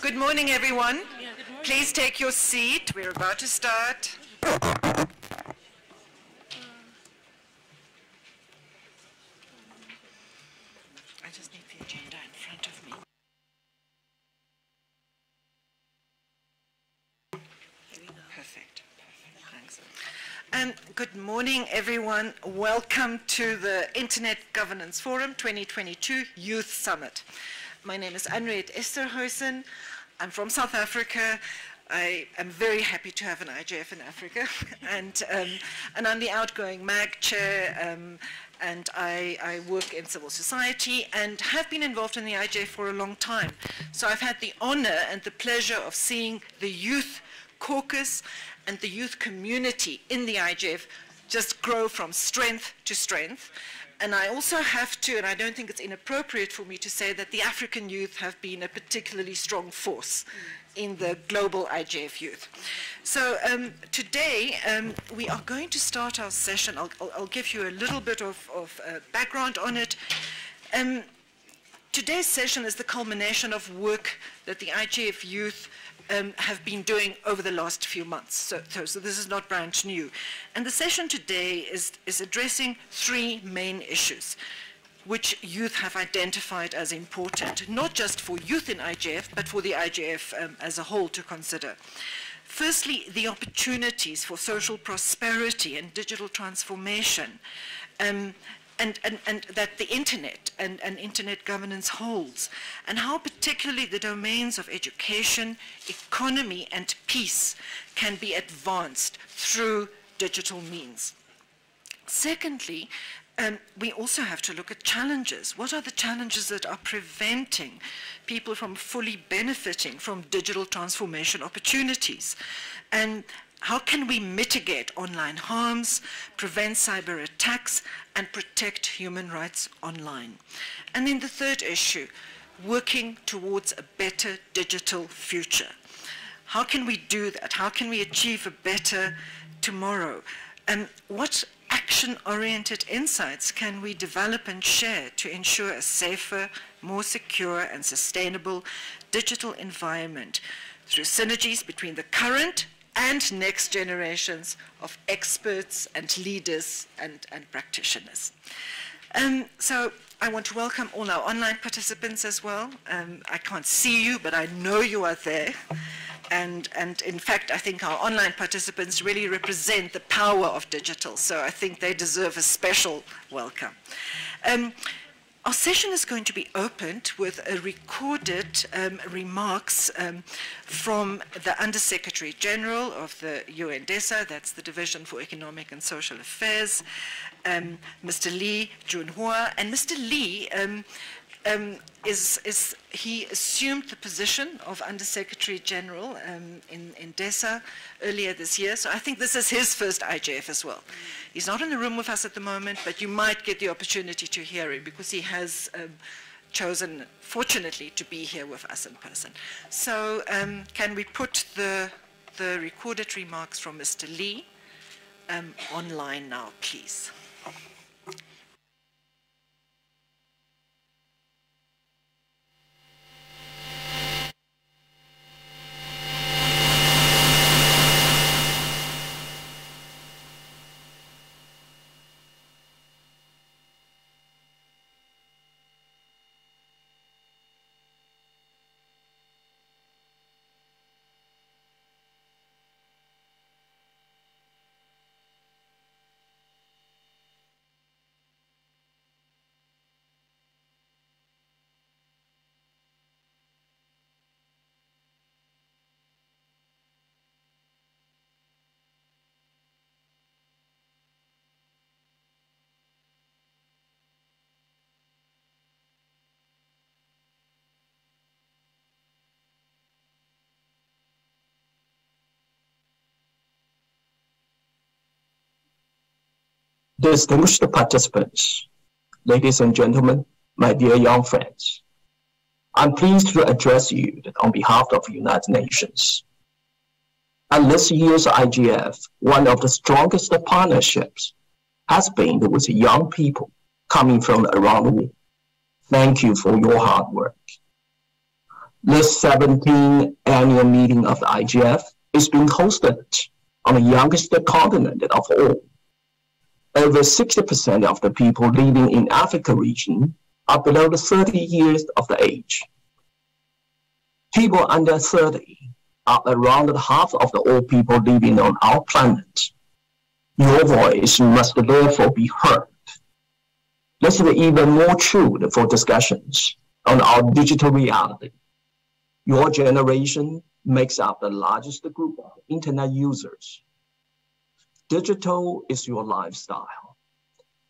Good morning, everyone. Please take your seat. We're about to start. I just need the agenda in front of me. Perfect. Perfect. Thanks. Um, good morning, everyone. Welcome to the Internet Governance Forum 2022 Youth Summit. My name is Anriette Esterhuizen. I'm from South Africa. I am very happy to have an IGF in Africa, and um, and I'm the outgoing MAG chair, um, and I, I work in civil society and have been involved in the IGF for a long time. So I've had the honor and the pleasure of seeing the youth caucus and the youth community in the IGF just grow from strength to strength. And I also have to, and I don't think it's inappropriate for me to say that the African youth have been a particularly strong force in the global IGF youth. So um, today um, we are going to start our session. I'll, I'll, give you a little bit of, of uh, background on it. Um, today's session is the culmination of work that the IGF youth um, have been doing over the last few months. So, so, so, this is not brand new. And the session today is, is addressing three main issues which youth have identified as important, not just for youth in IGF, but for the IGF um, as a whole to consider. Firstly, the opportunities for social prosperity and digital transformation. Um, and, and, and, that the internet and, and, internet governance holds, and how particularly the domains of education, economy, and peace can be advanced through digital means. Secondly, um, we also have to look at challenges. What are the challenges that are preventing people from fully benefiting from digital transformation opportunities? And how can we mitigate online harms, prevent cyber attacks, and protect human rights online? And then the third issue, working towards a better digital future. How can we do that? How can we achieve a better tomorrow? And what action-oriented insights can we develop and share to ensure a safer, more secure and sustainable digital environment through synergies between the current and next generations of experts and leaders and, and practitioners. Um, so I want to welcome all our online participants as well. Um, I can't see you, but I know you are there. And, and in fact, I think our online participants really represent the power of digital, so I think they deserve a special welcome. Um, our session is going to be opened with a recorded um, remarks um, from the Undersecretary General of the UNDESA, that's the Division for Economic and Social Affairs, um, Mr. Li Junhua. And Mr. Li um, is, is, he assumed the position of Undersecretary General um, in, in DESA earlier this year. So I think this is his first IGF as well. He's not in the room with us at the moment, but you might get the opportunity to hear him because he has um, chosen, fortunately, to be here with us in person. So um, can we put the, the recorded remarks from Mr. Li um, online now, please? Distinguished participants, ladies and gentlemen, my dear young friends, I'm pleased to address you on behalf of the United Nations. At this year's IGF, one of the strongest partnerships has been with young people coming from around the world. Thank you for your hard work. This 17th annual meeting of the IGF is being hosted on the youngest continent of all. Over 60% of the people living in Africa region are below the 30 years of the age. People under 30 are around half of the all people living on our planet. Your voice must therefore be heard. This is even more true for discussions on our digital reality. Your generation makes up the largest group of internet users. Digital is your lifestyle.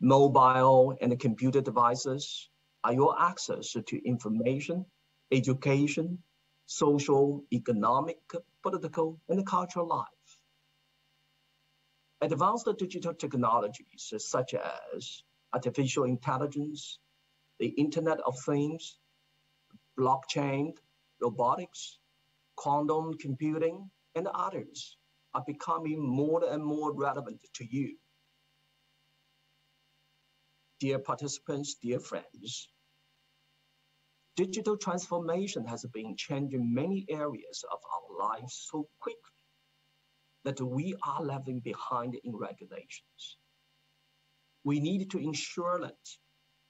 Mobile and computer devices are your access to information, education, social, economic, political, and cultural life. Advanced digital technologies such as artificial intelligence, the Internet of Things, blockchain, robotics, quantum computing, and others are becoming more and more relevant to you. Dear participants, dear friends, digital transformation has been changing many areas of our lives so quickly that we are lagging behind in regulations. We need to ensure that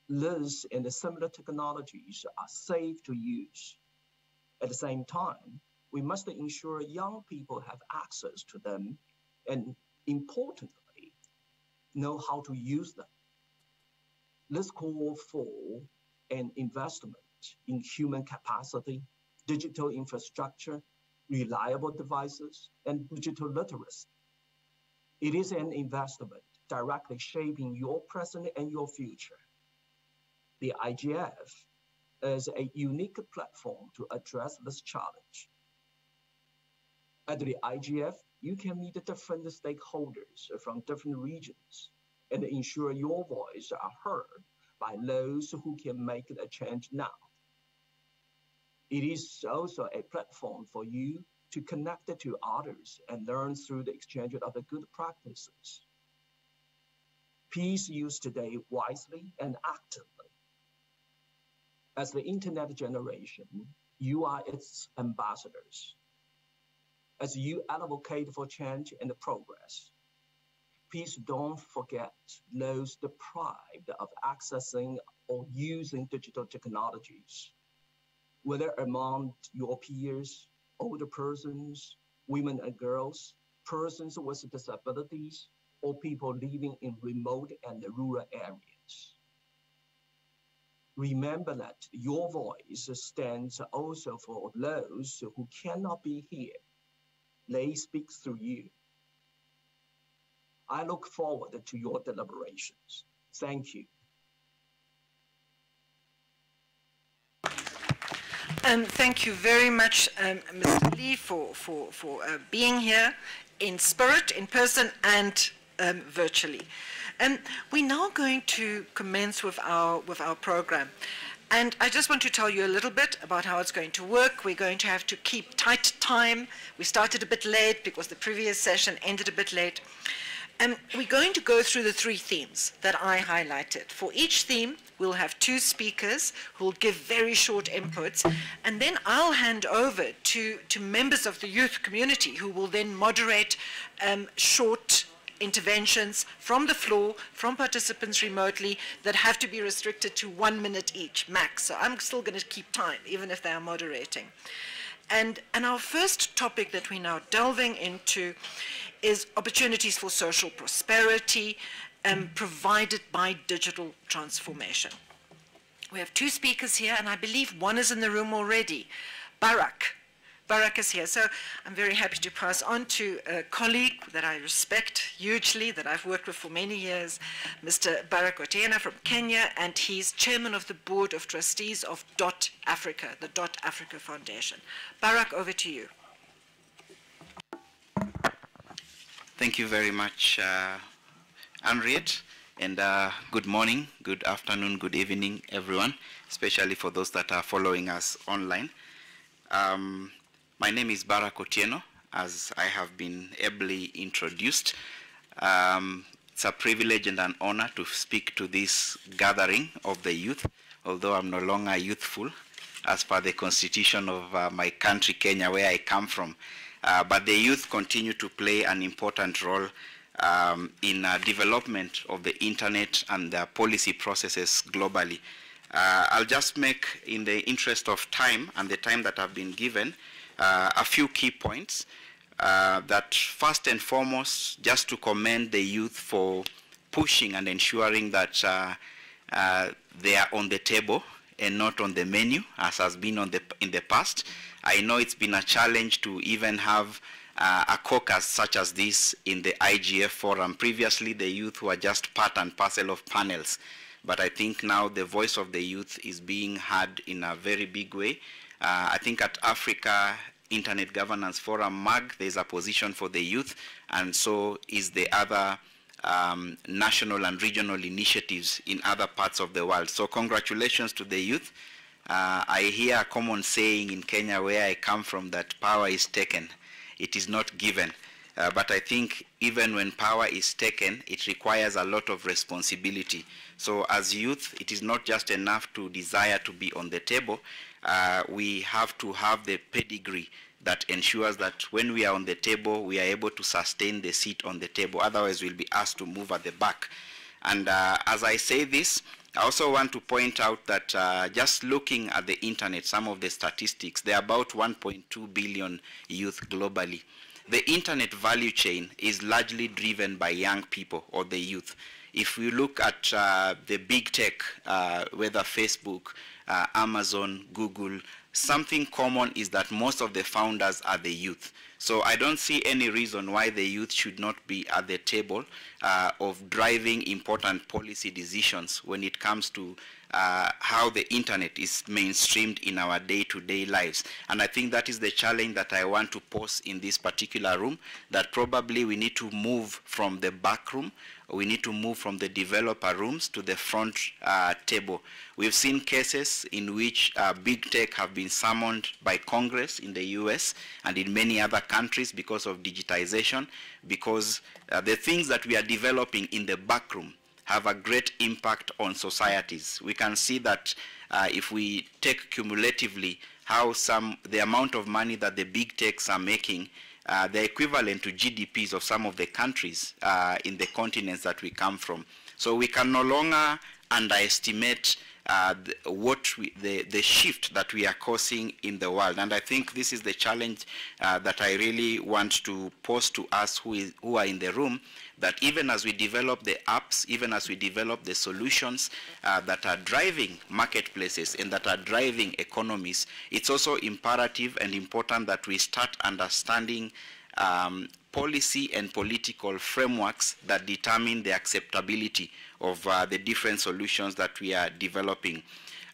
this and similar technologies are safe to use. At the same time, we must ensure young people have access to them and importantly, know how to use them. Let's call for an investment in human capacity, digital infrastructure, reliable devices, and digital literacy. It is an investment directly shaping your present and your future. The IGF is a unique platform to address this challenge. At the IGF, you can meet different stakeholders from different regions and ensure your voice are heard by those who can make a change now. It is also a platform for you to connect to others and learn through the exchange of the good practices. Please use today wisely and actively. As the internet generation, you are its ambassadors. As you advocate for change and progress, please don't forget those deprived of accessing or using digital technologies whether among your peers, older persons, women and girls, persons with disabilities, or people living in remote and rural areas. Remember that your voice stands also for those who cannot be here. They speak through you. I look forward to your deliberations. Thank you. Um, thank you very much, um, Mr. Li, for, for, for uh, being here in spirit, in person, and um, virtually. And we're now going to commence with our, with our program. And I just want to tell you a little bit about how it's going to work. We're going to have to keep tight time. We started a bit late because the previous session ended a bit late. And we're going to go through the three themes that I highlighted. For each theme, we'll have two speakers who will give very short inputs, and then I'll hand over to, to members of the youth community who will then moderate um, short interventions from the floor, from participants remotely, that have to be restricted to one minute each, max. So I'm still going to keep time, even if they are moderating. And, and our first topic that we're now delving into is opportunities for social prosperity um, provided by digital transformation. We have two speakers here, and I believe one is in the room already. Barak. Barak is here. So I'm very happy to pass on to a colleague that I respect hugely, that I've worked with for many years, Mr. Barak Otieno from Kenya, and he's chairman of the board of trustees of DOT Africa, the DOT Africa Foundation. Barak, over to you. Thank you very much, uh, Henriette, and uh, good morning, good afternoon, good evening, everyone, especially for those that are following us online. Um, my name is Barak Otieno, as I have been ably introduced. Um, it's a privilege and an honor to speak to this gathering of the youth, although I'm no longer youthful. as per the constitution of uh, my country, Kenya, where I come from. Uh, but the youth continue to play an important role um, in uh, development of the internet and the policy processes globally. Uh, I'll just make, in the interest of time and the time that I've been given, a few key points. Uh, that first and foremost, just to commend the youth for pushing and ensuring that uh, uh, they are on the table and not on the menu, as has been the, in the past. I know it's been a challenge to even have uh, a caucus such as this in the IGF forum. Previously, the youth were just part and parcel of panels. But I think now the voice of the youth is being heard in a very big way. Uh, I think at Africa Internet Governance Forum, MAG, there's a position for the youth, and so is the other um, national and regional initiatives in other parts of the world. So congratulations to the youth. Uh, I hear a common saying in Kenya where I come from that power is taken, it is not given. Uh, but I think even when power is taken, it requires a lot of responsibility. So as youth, it is not just enough to desire to be on the table. Uh, we have to have the pedigree that ensures that when we are on the table, we are able to sustain the seat on the table. Otherwise, we'll be asked to move at the back. And uh, as I say this, I also want to point out that uh, just looking at the internet, some of the statistics, there are about 1.2 billion youth globally. The internet value chain is largely driven by young people or the youth. If we look at uh, the big tech, uh, whether Facebook, uh, Amazon, Google, something common is that most of the founders are the youth. So I don't see any reason why the youth should not be at the table uh, of driving important policy decisions when it comes to uh, how the internet is mainstreamed in our day-to-day -day lives. And I think that is the challenge that I want to pose in this particular room, that probably we need to move from the back room we need to move from the developer rooms to the front uh, table. We've seen cases in which uh, big tech have been summoned by Congress in the US and in many other countries because of digitization, because uh, the things that we are developing in the back room have a great impact on societies. We can see that uh, if we take cumulatively how some, the amount of money that the big techs are making uh, the equivalent to GDPs of some of the countries uh, in the continents that we come from. So we can no longer underestimate uh, the, what we, the, the shift that we are causing in the world. And I think this is the challenge uh, that I really want to pose to us who, is, who are in the room, that even as we develop the apps, even as we develop the solutions uh, that are driving marketplaces and that are driving economies, it's also imperative and important that we start understanding um, policy and political frameworks that determine the acceptability of uh, the different solutions that we are developing.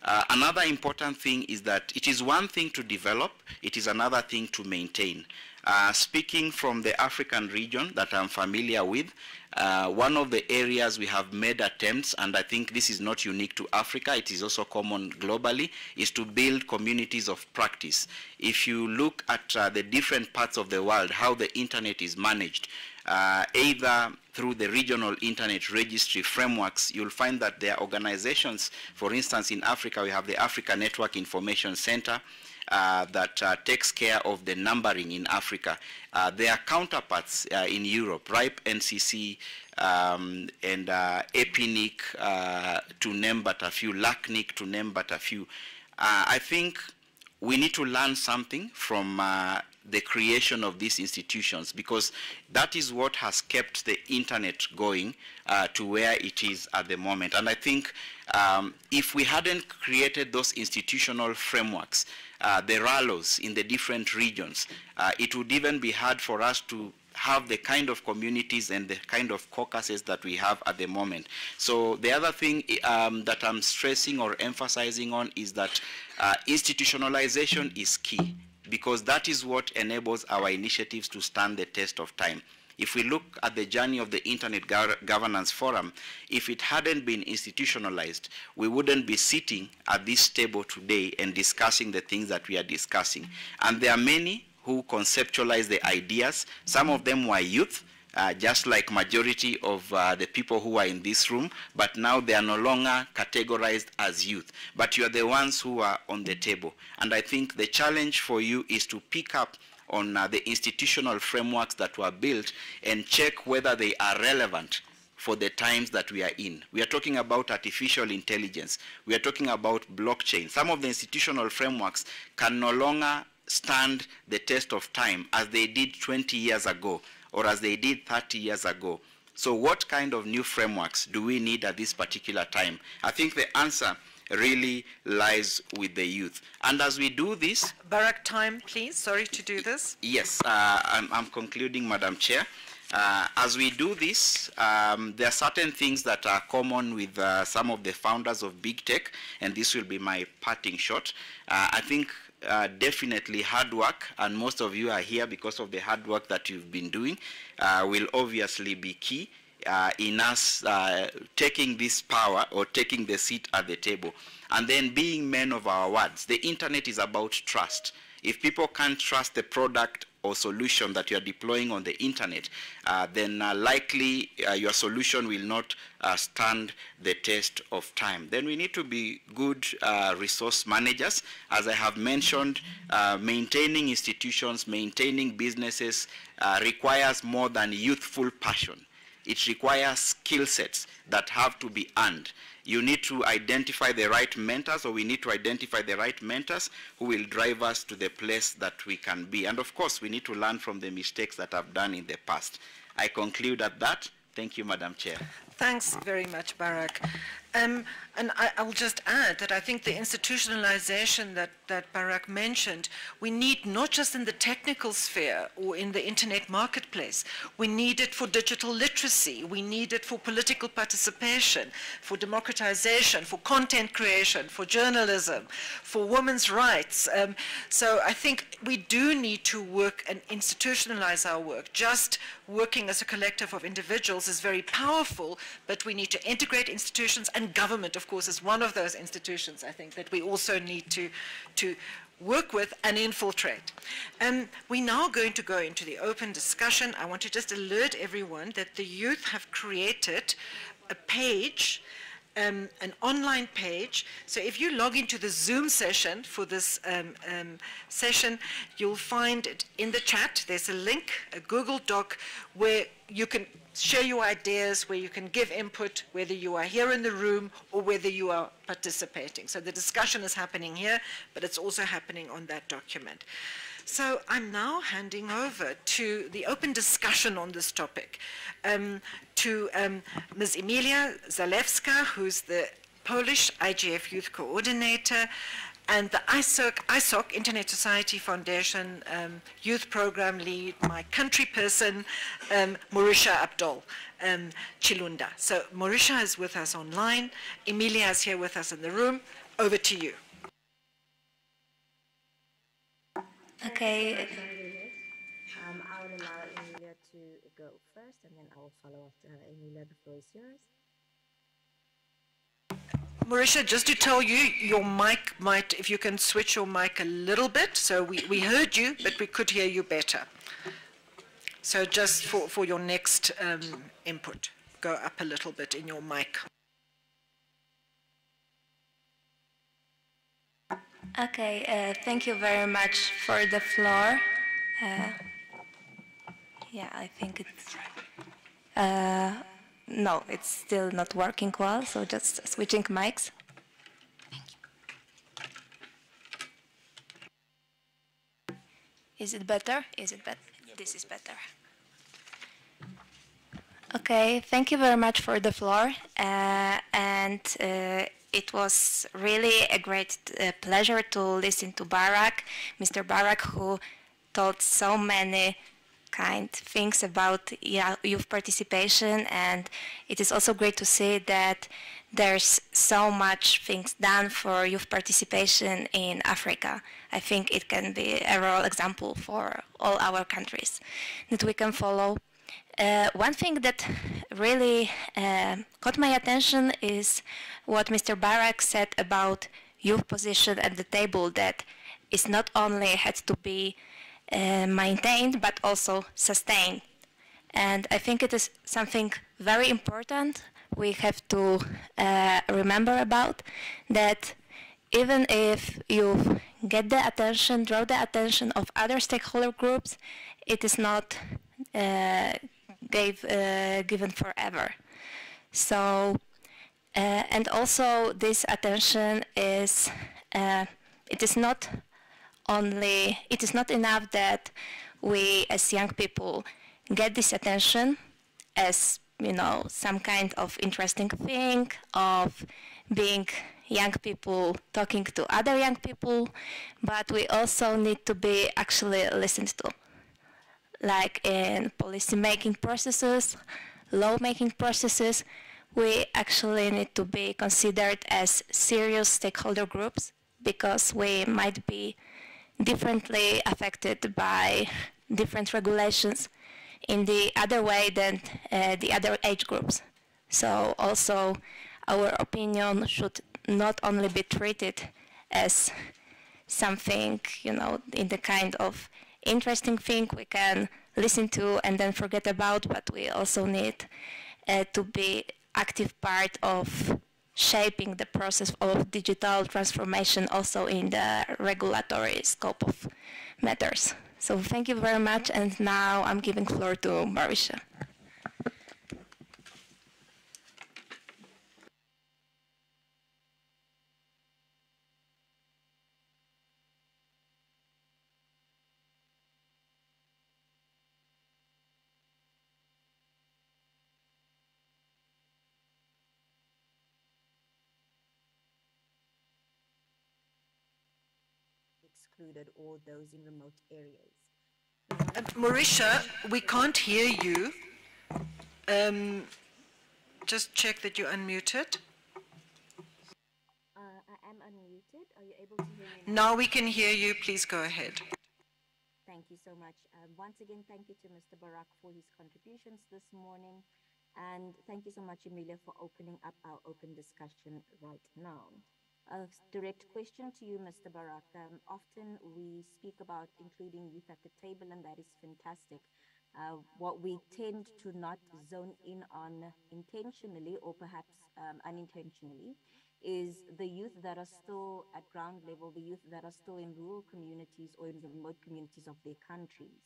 Uh, another important thing is that it is one thing to develop, it is another thing to maintain. Uh, speaking from the African region that I'm familiar with, uh, one of the areas we have made attempts, and I think this is not unique to Africa, it is also common globally, is to build communities of practice. If you look at uh, the different parts of the world, how the internet is managed, uh, either through the regional internet registry frameworks, you'll find that there are organizations, for instance, in Africa, we have the Africa Network Information Center, uh, that uh, takes care of the numbering in Africa. Uh, their counterparts uh, in Europe, RIPE NCC um, and uh, APNIC, uh, to name but a few, LACNIC, to name but a few. I think we need to learn something from the creation of these institutions because that is what has kept the internet going uh, to where it is at the moment. And I think um, if we hadn't created those institutional frameworks, uh, the RALOs in the different regions, uh, it would even be hard for us to have the kind of communities and the kind of caucuses that we have at the moment. So the other thing um, that I'm stressing or emphasizing on is that uh, institutionalization is key because that is what enables our initiatives to stand the test of time. If we look at the journey of the Internet Governance Forum, if it hadn't been institutionalized, we wouldn't be sitting at this table today and discussing the things that we are discussing. And there are many who conceptualized the ideas. Some of them were youth, uh, just like majority of uh, the people who are in this room, but now they are no longer categorized as youth. But you are the ones who are on the table. And I think the challenge for you is to pick up on uh, the institutional frameworks that were built and check whether they are relevant for the times that we are in. We are talking about artificial intelligence. We are talking about blockchain. Some of the institutional frameworks can no longer stand the test of time as they did 20 years ago or as they did 30 years ago. So what kind of new frameworks do we need at this particular time? I think the answer really lies with the youth. And as we do this... Barak, time, please. Sorry to do this. Yes, uh, I'm, I'm, concluding, Madam Chair. Uh, as we do this, um, there are certain things that are common with uh, some of the founders of big tech, and this will be my parting shot. Uh, I think uh, definitely hard work, and most of you are here because of the hard work that you've been doing, uh, will obviously be key uh, in us uh, taking this power or taking the seat at the table. And then being men of our words. The internet is about trust. If people can't trust the product or solution that you are deploying on the internet, uh, then uh, likely uh, your solution will not uh, stand the test of time. Then we need to be good uh, resource managers. As I have mentioned, uh, maintaining institutions, maintaining businesses requires more than youthful passion. It requires skill sets that have to be earned you need to identify the right mentors, or we need to identify the right mentors who will drive us to the place that we can be. And of course, we need to learn from the mistakes that I've done in the past. I conclude at that. Thank you, Madam Chair. Thanks very much, Barak. Um, and I, will just add that I think the institutionalization that, that Barak mentioned, we need not just in the technical sphere or in the internet marketplace. We need it for digital literacy. We need it for political participation, for democratization, for content creation, for journalism, for women's rights. Um, so I think we do need to work and institutionalize our work. Just working as a collective of individuals is very powerful, but we need to integrate institutions and government, of course, is one of those institutions, I think, that we also need to, to work with and infiltrate. Um, we're now going to go into the open discussion. I want to just alert everyone that the youth have created a page um, an online page. So if you log into the Zoom session for this um, um, session, you'll find it in the chat. There's a link, a Google Doc, where you can share your ideas, where you can give input, whether you are here in the room or whether you are participating. So the discussion is happening here, but it's also happening on that document. So I'm now handing over to the open discussion on this topic um, to um, Ms. Emilia Zalewska, who's the Polish IGF Youth Coordinator, and the ISOC, ISOC Internet Society Foundation um, Youth Program Lead, my country person, um, Marisha Abdul um, Chilunda. So Marisha is with us online. Emilia is here with us in the room. Over to you. Okay. Um, I will allow Emilia to go first, and then I will follow after. Emilia, the floor is yours. Marisha, just to tell you, your mic might, if you can switch your mic a little bit, so we, we heard you, but we could hear you better. So just for, for your next um, input, go up a little bit in your mic. Okay, uh, thank you very much for the floor. Uh, yeah, I think it's... Uh, no, it's still not working well, so just switching mics. Is it better? Is it better? This is better. Okay, thank you very much for the floor. Uh, and uh, it was really a great uh, pleasure to listen to Barak, Mr. Barak, who told so many kind things about youth participation and it is also great to see that there's so much things done for youth participation in Africa. I think it can be a role example for all our countries that we can follow. Uh, one thing that really uh, caught my attention is what Mr. Barak said about youth position at the table that is not only had to be uh, maintained but also sustained. And I think it is something very important we have to uh, remember about that even if you get the attention, draw the attention of other stakeholder groups, it is not uh, gave, uh, given forever. So, uh, and also this attention is, uh, it is not only, it is not enough that we as young people get this attention as, you know, some kind of interesting thing of being young people talking to other young people, but we also need to be actually listened to, like in policy making processes, law making processes, we actually need to be considered as serious stakeholder groups because we might be differently affected by different regulations in the other way than uh, the other age groups. So also our opinion should not only be treated as something, you know, in the kind of interesting thing we can listen to and then forget about, but we also need uh, to be active part of shaping the process of digital transformation also in the regulatory scope of matters. So thank you very much, and now I'm giving floor to Marisha. Excluded or those in remote areas. Uh, Marisha, we can't hear you. Um, just check that you're unmuted. Uh, I am unmuted. Are you able to hear me? Now we can hear you. Please go ahead. Thank you so much. Um, once again, thank you to Mr. Barak for his contributions this morning. And thank you so much, Emilia, for opening up our open discussion right now. A direct question to you, Mr. Barak. Um, often we speak about including youth at the table, and that is fantastic. Uh, what we tend to not zone in on intentionally or perhaps um, unintentionally is the youth that are still at ground level, the youth that are still in rural communities or in the remote communities of their countries.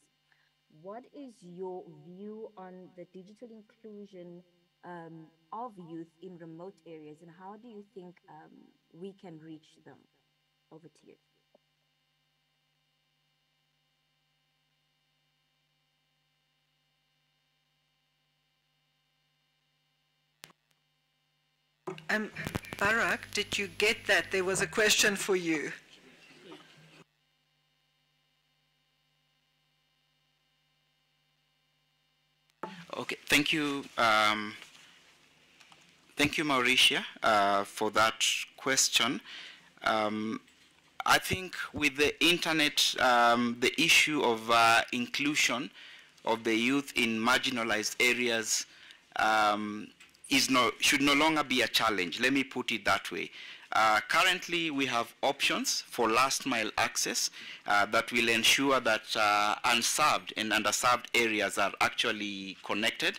What is your view on the digital inclusion um, of youth in remote areas, and how do you think um, we can reach them? Over to you. Um, Barak, did you get that? There was a question for you. Okay, thank you. Um, thank you, Mauritia, uh, for that question. Um, I think with the internet, um, the issue of uh, inclusion of the youth in marginalized areas um, is no, should no longer be a challenge. Let me put it that way. Uh, currently, we have options for last mile access uh, that will ensure that uh, unserved and underserved areas are actually connected.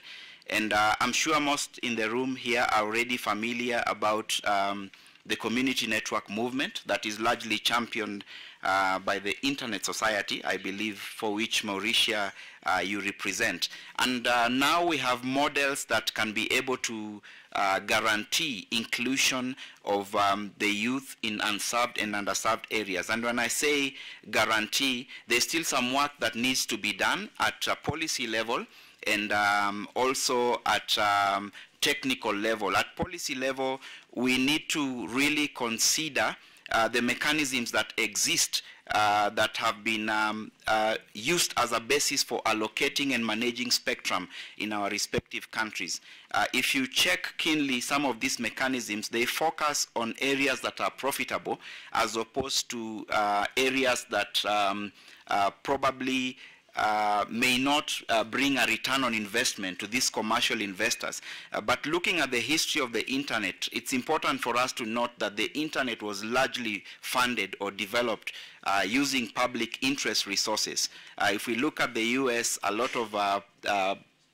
And uh, I'm sure most in the room here are already familiar about um, the community network movement that is largely championed uh, by the Internet Society, I believe, for which Mauritia uh, you represent. And uh, now we have models that can be able to uh, guarantee inclusion of um, the youth in unserved and underserved areas. And when I say guarantee, there's still some work that needs to be done at a policy level and um, also at um, technical level. At policy level, we need to really consider uh, the mechanisms that exist uh, that have been um, uh, used as a basis for allocating and managing spectrum in our respective countries. Uh, if you check keenly some of these mechanisms, they focus on areas that are profitable as opposed to uh, areas that um, uh, probably uh, may not uh, bring a return on investment to these commercial investors. Uh, but looking at the history of the internet, it's important for us to note that the internet was largely funded or developed uh, using public interest resources. Uh, if we look at the US, a lot of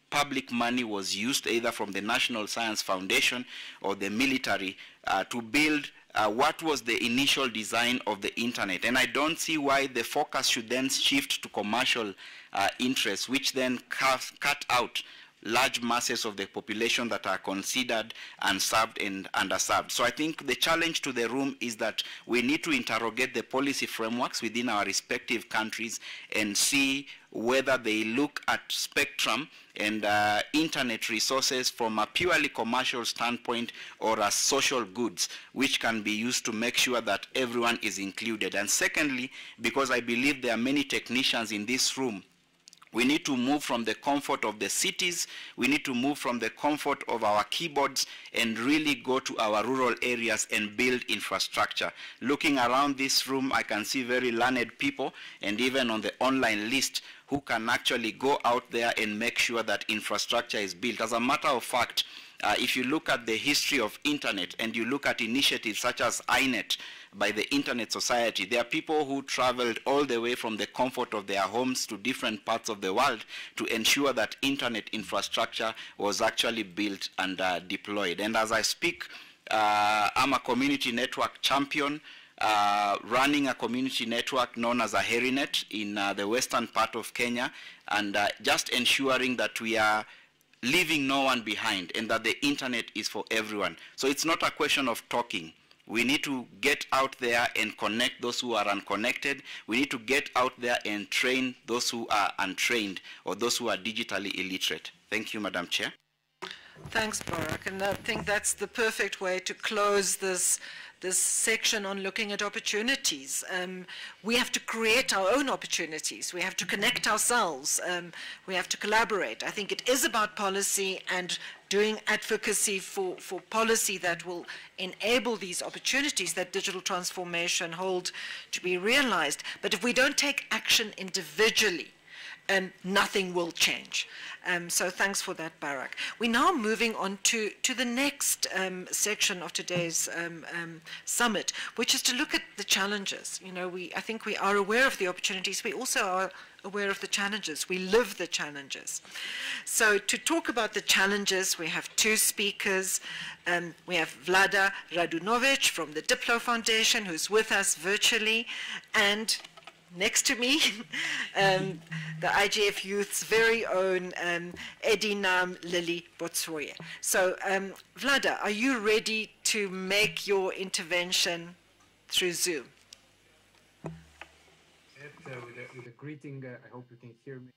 public money was used either from the National Science Foundation or the military to build uh, what was the initial design of the internet. And I don't see why the focus should then shift to commercial uh, interests, which then cut, cut out large masses of the population that are considered unserved and underserved. So I think the challenge to the room is that we need to interrogate the policy frameworks within our respective countries and see whether they look at spectrum and uh, internet resources from a purely commercial standpoint or as social goods, which can be used to make sure that everyone is included. And secondly, because I believe there are many technicians in this room we need to move from the comfort of the cities. We need to move from the comfort of our keyboards and really go to our rural areas and build infrastructure. Looking around this room, I can see very learned people and even on the online list who can actually go out there and make sure that infrastructure is built. As a matter of fact, uh, if you look at the history of internet and you look at initiatives such as INET by the Internet Society, there are people who traveled all the way from the comfort of their homes to different parts of the world to ensure that internet infrastructure was actually built and uh, deployed. And as I speak, uh, I'm a community network champion. Uh, running a community network known as a HeriNet in uh, the western part of Kenya and uh, just ensuring that we are leaving no one behind and that the internet is for everyone. So it's not a question of talking. We need to get out there and connect those who are unconnected. We need to get out there and train those who are untrained or those who are digitally illiterate. Thank you, Madam Chair. Thanks, Barak. And I think that's the perfect way to close this this section on looking at opportunities. Um, we have to create our own opportunities. We have to connect ourselves. Um, we have to collaborate. I think it is about policy and doing advocacy for, for policy that will enable these opportunities that digital transformation hold to be realized. But if we don't take action individually, um, nothing will change. Um, so thanks for that, Barak. We're now moving on to, to the next um, section of today's um, um, summit, which is to look at the challenges. You know, we, I think we are aware of the opportunities. We also are aware of the challenges. We live the challenges. So to talk about the challenges, we have two speakers. Um, we have Vlada Radunovic from the Diplo Foundation, who's with us virtually, and next to me, um, the IGF Youth's very own um, Edinam Lily Botsyoe. So, um, Vlada, are you ready to make your intervention through Zoom? uh, with, a, with, a, greeting, uh, I hope you can hear me.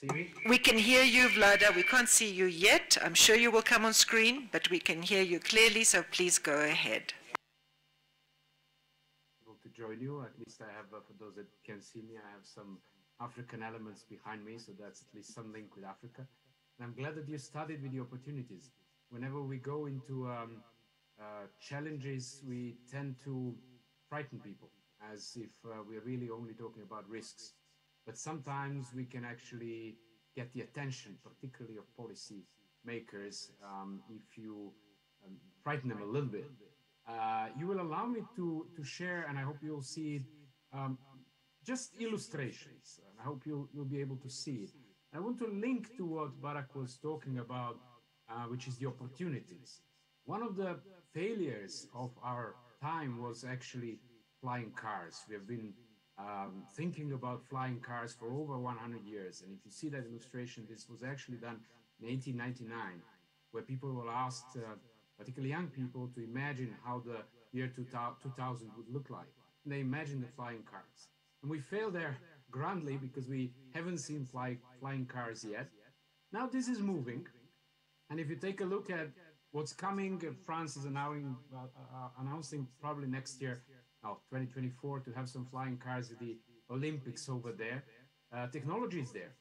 See me? We can hear you, Vlada. We can't see you yet. I'm sure you will come on screen, but we can hear you clearly, so please go ahead join you. At least I have, uh, for those that can see me, I have some African elements behind me, so that's at least some link with Africa. And I'm glad that you started with the opportunities. Whenever we go into um, uh, challenges, we tend to frighten people as if uh, we're really only talking about risks. But sometimes we can actually get the attention, particularly of policy makers, um, if you um, frighten them a little bit uh, you will allow me to, to share, and I hope you'll see um, just illustrations. I hope you'll, you'll be able to see it. I want to link to what Barak was talking about, uh, which is the opportunities. One of the failures of our time was actually flying cars. We have been um, thinking about flying cars for over 100 years. And if you see that illustration, this was actually done in 1899, where people were asked uh, particularly young people, to imagine how the year 2000 would look like. And they imagine the flying cars. And we fail there grandly because we haven't seen fly, flying cars yet. Now this is moving. And if you take a look at what's coming, uh, France is announcing, uh, uh, announcing probably next year, oh, 2024, to have some flying cars at the Olympics over there. Uh, technology is there.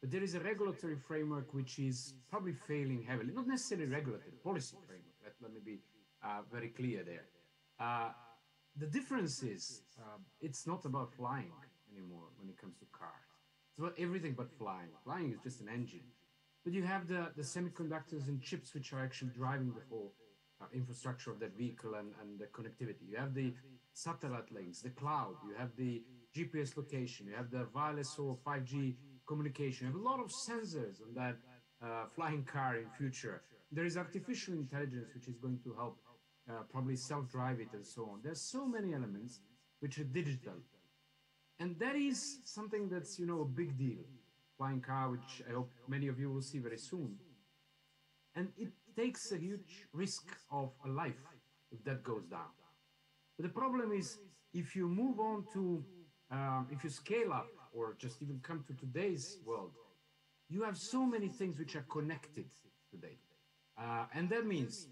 But there is a regulatory framework which is probably failing heavily, not necessarily regulatory, policy framework let me be uh, very clear there. Uh, the difference is uh, it's not about flying anymore when it comes to cars. It's about everything but flying. Flying is just an engine. But you have the, the semiconductors and chips which are actually driving the whole uh, infrastructure of that vehicle and, and the connectivity. You have the satellite links, the cloud, you have the GPS location, you have the wireless or 5G communication. You have a lot of sensors on that uh, flying car in future. There is artificial intelligence which is going to help uh, probably self-drive it and so on. There's so many elements which are digital. And that is something that's, you know, a big deal. Flying car, which I hope many of you will see very soon. And it takes a huge risk of a life if that goes down. But the problem is if you move on to, um, if you scale up or just even come to today's world, you have so many things which are connected today. Uh, and that means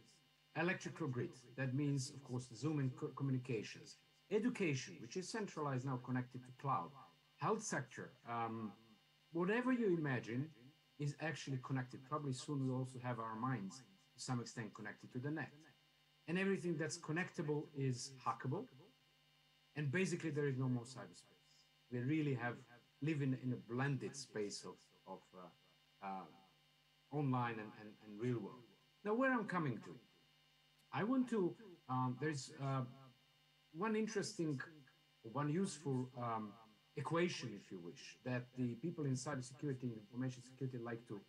electrical grid. That means, of course, Zoom and co communications. Education, which is centralized now connected to cloud. Health sector, um, whatever you imagine is actually connected. Probably soon we'll also have our minds to some extent connected to the net. And everything that's connectable is hackable. And basically there is no more cyberspace. We really have live in, in a blended space of, of uh, uh, online and, and, and real world. Now where I'm coming to, I want to, um, there's uh, one interesting, one useful um, equation, if you wish, that the people in cybersecurity and information security like to,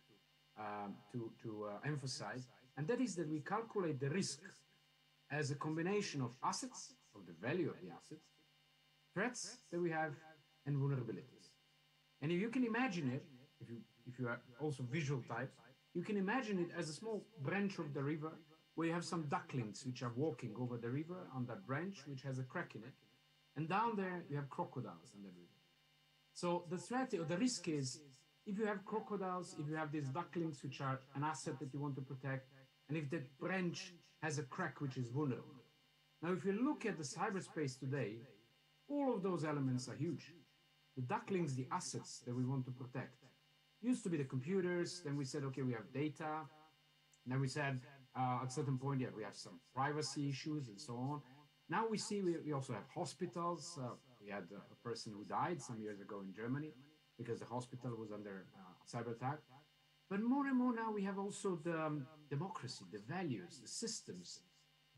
um, to, to uh, emphasize, and that is that we calculate the risk as a combination of assets, of the value of the assets, threats that we have, and vulnerabilities. And if you can imagine it, if you, if you are also visual types, you can imagine it as a small branch of the river where you have some ducklings which are walking over the river on that branch which has a crack in it. And down there you have crocodiles in the river. So the threat or the risk is if you have crocodiles, if you have these ducklings which are an asset that you want to protect, and if that branch has a crack which is vulnerable. Now if you look at the cyberspace today, all of those elements are huge. The ducklings, the assets that we want to protect, used to be the computers, then we said, okay, we have data, then we said, uh, at a certain point, yeah, we have some privacy issues and so on. Now we see we, we also have hospitals. Uh, we had a person who died some years ago in Germany because the hospital was under uh, cyber attack. But more and more now we have also the um, democracy, the values, the systems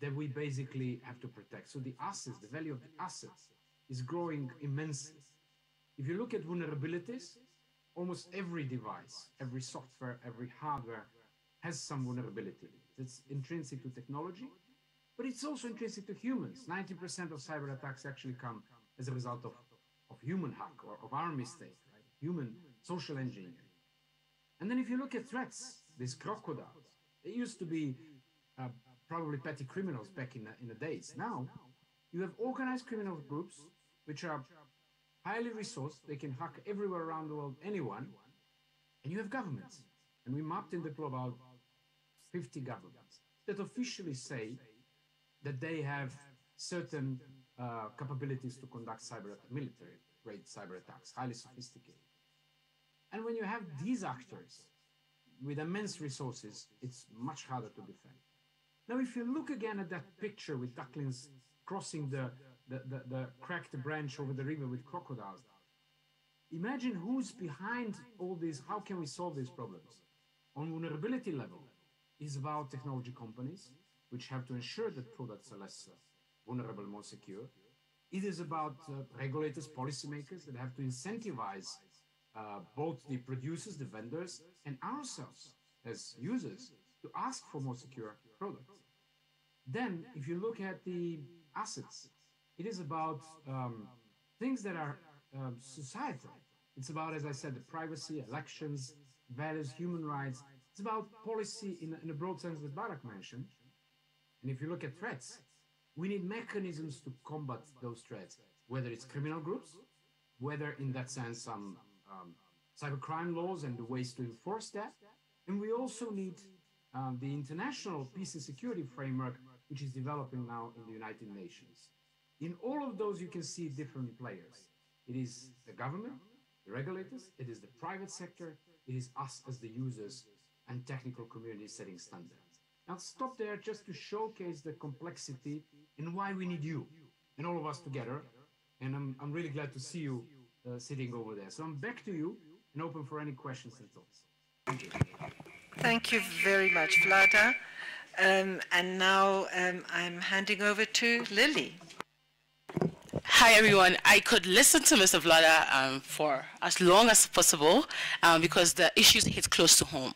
that we basically have to protect. So the assets, the value of the assets is growing immensely. If you look at vulnerabilities, almost every device, every software, every hardware has some vulnerability. That's intrinsic to technology, but it's also intrinsic to humans. 90% of cyber attacks actually come as a result of, of human hack or of our mistake, right? Human social engineering. And then if you look at threats, these crocodiles, they used to be uh, probably petty criminals back in the, in the days. Now, you have organized criminal groups which are highly resourced. They can hack everywhere around the world, anyone. And you have governments. And we mapped in the global 50 governments that officially say that they have certain uh, capabilities to conduct cyber military grade cyber attacks, highly sophisticated. And when you have these actors with immense resources, it's much harder to defend. Now, if you look again at that picture with ducklings crossing the, the, the, the cracked branch over the river with crocodiles, imagine who's behind all this. How can we solve these problems? On vulnerability level, is about technology companies, which have to ensure that products are less uh, vulnerable, more secure. It is about uh, regulators, policymakers that have to incentivize uh, both the producers, the vendors, and ourselves as users to ask for more secure products. Then, if you look at the assets, it is about um, things that are um, societal. It's about, as I said, the privacy, elections, values, human rights, it's about policy in, in a broad sense that Barak mentioned. And if you look at threats, we need mechanisms to combat those threats, whether it's criminal groups, whether in that sense some um, cybercrime laws and the ways to enforce that. And we also need um, the international peace and security framework, which is developing now in the United Nations. In all of those, you can see different players. It is the government, the regulators, it is the private sector, it is us as the users and technical community setting standards. I'll stop there just to showcase the complexity and why we need you and all of us together. And I'm, I'm really glad to see you uh, sitting over there. So I'm back to you and open for any questions and thoughts. Thank you. Thank you very much, Vlada. Um, and now um, I'm handing over to Lily. Hi, everyone. I could listen to Mr. Vlada um, for as long as possible um, because the issues hit close to home.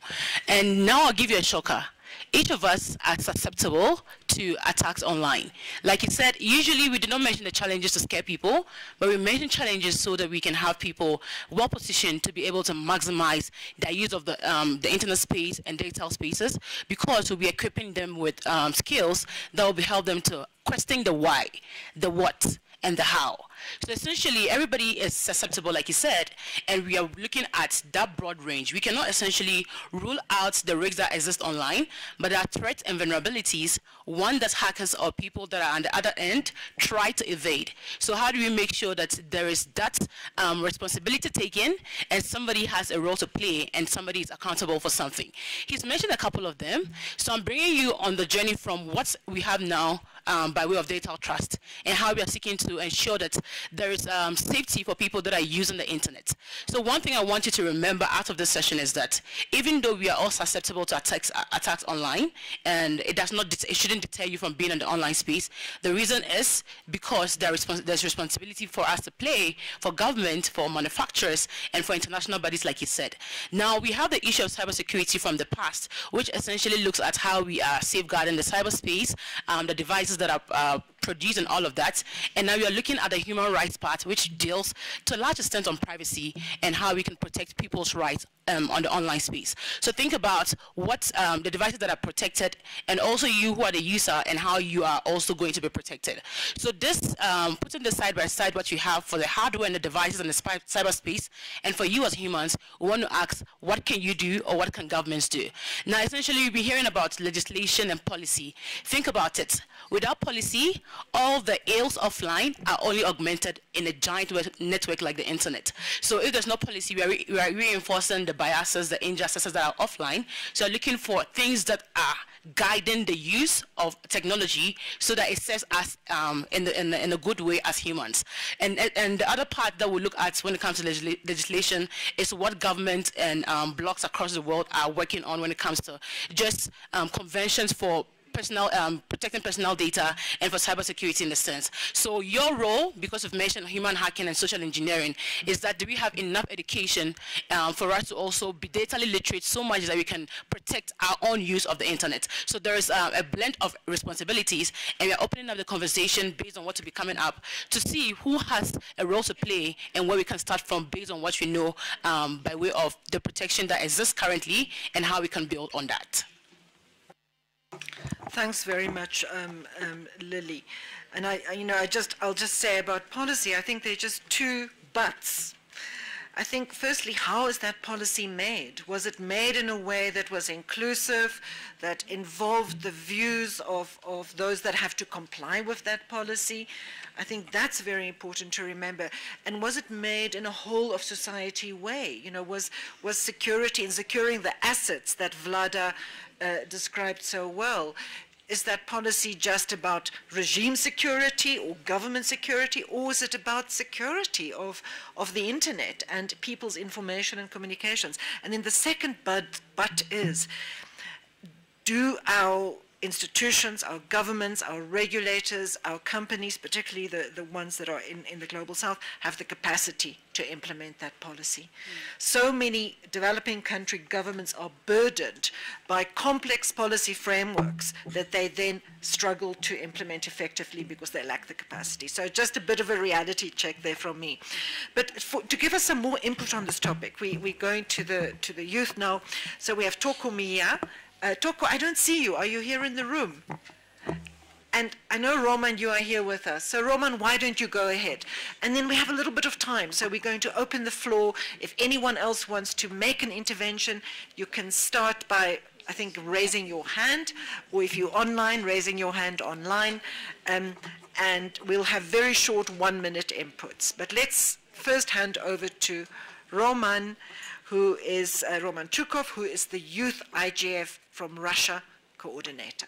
And now I'll give you a shocker each of us are susceptible to attacks online. Like you said, usually we do not mention the challenges to scare people, but we mention challenges so that we can have people well positioned to be able to maximize their use of the, um, the internet space and digital spaces because we'll be equipping them with um, skills that will help them to question the why, the what, and the how. So essentially, everybody is susceptible, like you said, and we are looking at that broad range. We cannot essentially rule out the risks that exist online, but there are threats and vulnerabilities, one that hackers or people that are on the other end try to evade. So how do we make sure that there is that um, responsibility taken and somebody has a role to play and somebody is accountable for something? He's mentioned a couple of them. So I'm bringing you on the journey from what we have now um, by way of data trust and how we are seeking to ensure that there is um, safety for people that are using the internet. So one thing I want you to remember out of this session is that even though we are all susceptible to attacks, uh, attacks online, and it does not, it shouldn't deter you from being in the online space, the reason is because there is there's responsibility for us to play, for government, for manufacturers, and for international bodies, like you said. Now we have the issue of cybersecurity from the past, which essentially looks at how we are safeguarding the cyberspace, um, the devices that are uh, produced and all of that. And now we are looking at the human rights part, which deals to a large extent on privacy and how we can protect people's rights um, on the online space. So think about what um, the devices that are protected and also you who are the user and how you are also going to be protected. So this, um, putting this side by side what you have for the hardware and the devices and the cyberspace, and for you as humans, we want to ask what can you do or what can governments do? Now essentially you'll be hearing about legislation and policy. Think about it. Without policy, all the ills offline are only augmented in a giant network like the internet. So if there's no policy, we are, re we are reinforcing the biases, the injustices that are offline. So looking for things that are guiding the use of technology so that it serves us um, in, the, in, the, in, a good way as humans. And, and the other part that we look at when it comes to legisl legislation is what government and um, blocks across the world are working on when it comes to just um, conventions for personal, um, protecting personal data and for cybersecurity in the sense. So your role, because of mentioned human hacking and social engineering, is that do we have enough education um, for us to also be data literate so much that we can protect our own use of the internet. So there is uh, a blend of responsibilities and we are opening up the conversation based on what to be coming up to see who has a role to play and where we can start from based on what we know um, by way of the protection that exists currently and how we can build on that. Thanks very much, um, um, Lily. And I, you know, I just, I'll just say about policy, I think there are just two buts. I think, firstly, how is that policy made? Was it made in a way that was inclusive, that involved the views of, of those that have to comply with that policy? I think that's very important to remember. And was it made in a whole of society way? You know, was, was security and securing the assets that Vlada uh, described so well. Is that policy just about regime security or government security, or is it about security of, of the internet and people's information and communications? And then the second but, but is, do our institutions, our governments, our regulators, our companies, particularly the, the ones that are in, in the global south, have the capacity to implement that policy. Mm. So many developing country governments are burdened by complex policy frameworks that they then struggle to implement effectively because they lack the capacity. So just a bit of a reality check there from me. But for, to give us some more input on this topic, we, we're going to the, to the youth now. So we have Toko Mia, uh, Toko, I don't see you. Are you here in the room? And I know, Roman, you are here with us. So, Roman, why don't you go ahead? And then we have a little bit of time. So, we're going to open the floor. If anyone else wants to make an intervention, you can start by, I think, raising your hand, or if you're online, raising your hand online. Um, and we'll have very short one minute inputs. But let's first hand over to Roman who is uh, Roman Chukov, who is the Youth IGF from Russia coordinator.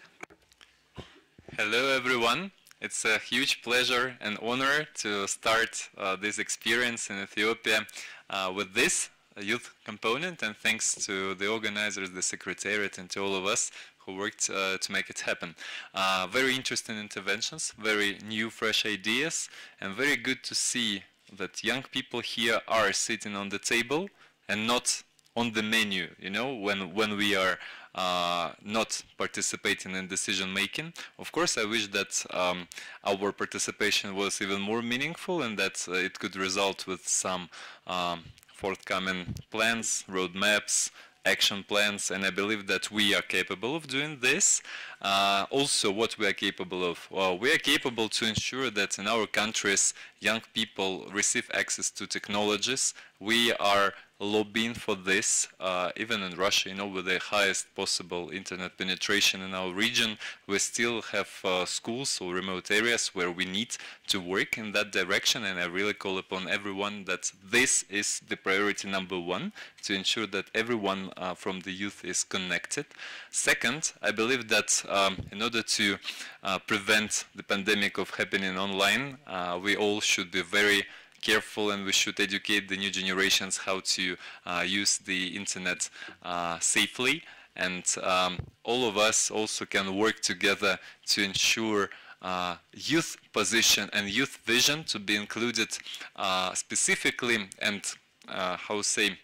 Hello, everyone. It's a huge pleasure and honor to start uh, this experience in Ethiopia uh, with this youth component, and thanks to the organizers, the secretariat, and to all of us who worked uh, to make it happen. Uh, very interesting interventions, very new, fresh ideas, and very good to see that young people here are sitting on the table and not on the menu, you know, when, when we are uh, not participating in decision making. Of course, I wish that um, our participation was even more meaningful and that uh, it could result with some um, forthcoming plans, roadmaps, action plans, and I believe that we are capable of doing this. Uh, also, what we are capable of? Well, we are capable to ensure that in our countries, young people receive access to technologies. We are lobbying for this, uh, even in Russia, you know, with the highest possible internet penetration in our region, we still have uh, schools or remote areas where we need to work in that direction, and I really call upon everyone that this is the priority number one, to ensure that everyone uh, from the youth is connected. Second, I believe that um, in order to uh, prevent the pandemic of happening online, uh, we all be very careful and we should educate the new generations how to uh, use the internet uh, safely. And um, all of us also can work together to ensure uh, youth position and youth vision to be included uh, specifically and uh, how say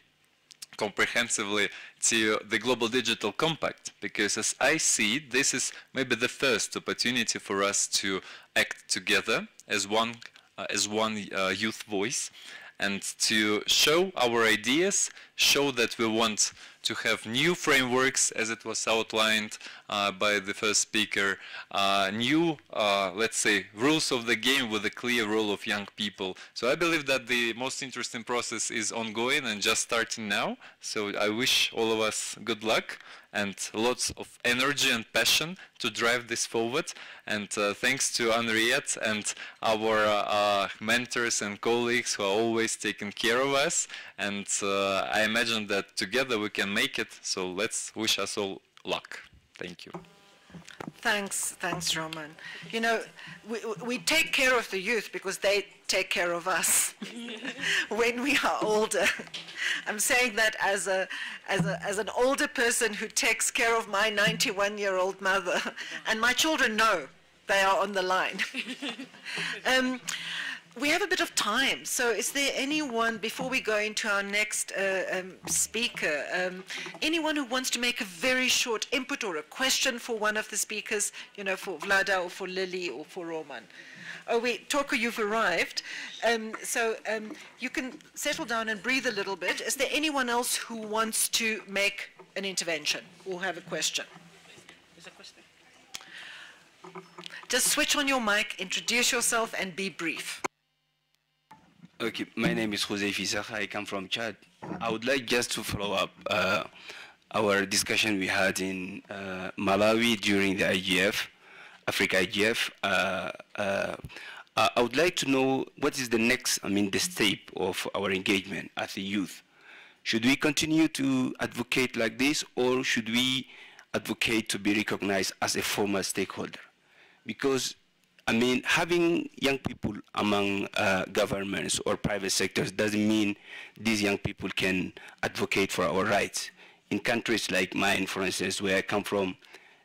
comprehensively to the Global Digital Compact. Because as I see this is maybe the first opportunity for us to act together as one as one uh, youth voice. And to show our ideas, show that we want to have new frameworks as it was outlined uh, by the first speaker, uh, new, uh, let's say, rules of the game with a clear role of young people. So I believe that the most interesting process is ongoing and just starting now. So I wish all of us good luck and lots of energy and passion to drive this forward. And uh, thanks to Anriette and our uh, mentors and colleagues who are always taking care of us. And uh, I imagine that together we can make it. So let's wish us all luck. Thank you. Thanks, thanks, Roman. You know, we, we take care of the youth because they take care of us when we are older. I'm saying that as, a, as, a, as an older person who takes care of my 91-year-old mother, and my children know they are on the line. um, we have a bit of time, so is there anyone, before we go into our next uh, um, speaker, um, anyone who wants to make a very short input or a question for one of the speakers, you know, for Vlada or for Lily or for Roman? Oh wait, Toko, you've arrived. Um, so um, you can settle down and breathe a little bit. Is there anyone else who wants to make an intervention or have a question? There's a question. Just switch on your mic, introduce yourself, and be brief. Okay, my name is Jose Fisaja. I come from Chad. I would like just to follow up uh, our discussion we had in uh, Malawi during the IGF, Africa IGF. Uh, uh, I would like to know what is the next, I mean, the step of our engagement as a youth. Should we continue to advocate like this, or should we advocate to be recognized as a former stakeholder? Because I mean, having young people among uh, governments or private sectors doesn't mean these young people can advocate for our rights. In countries like mine, for instance, where I come from,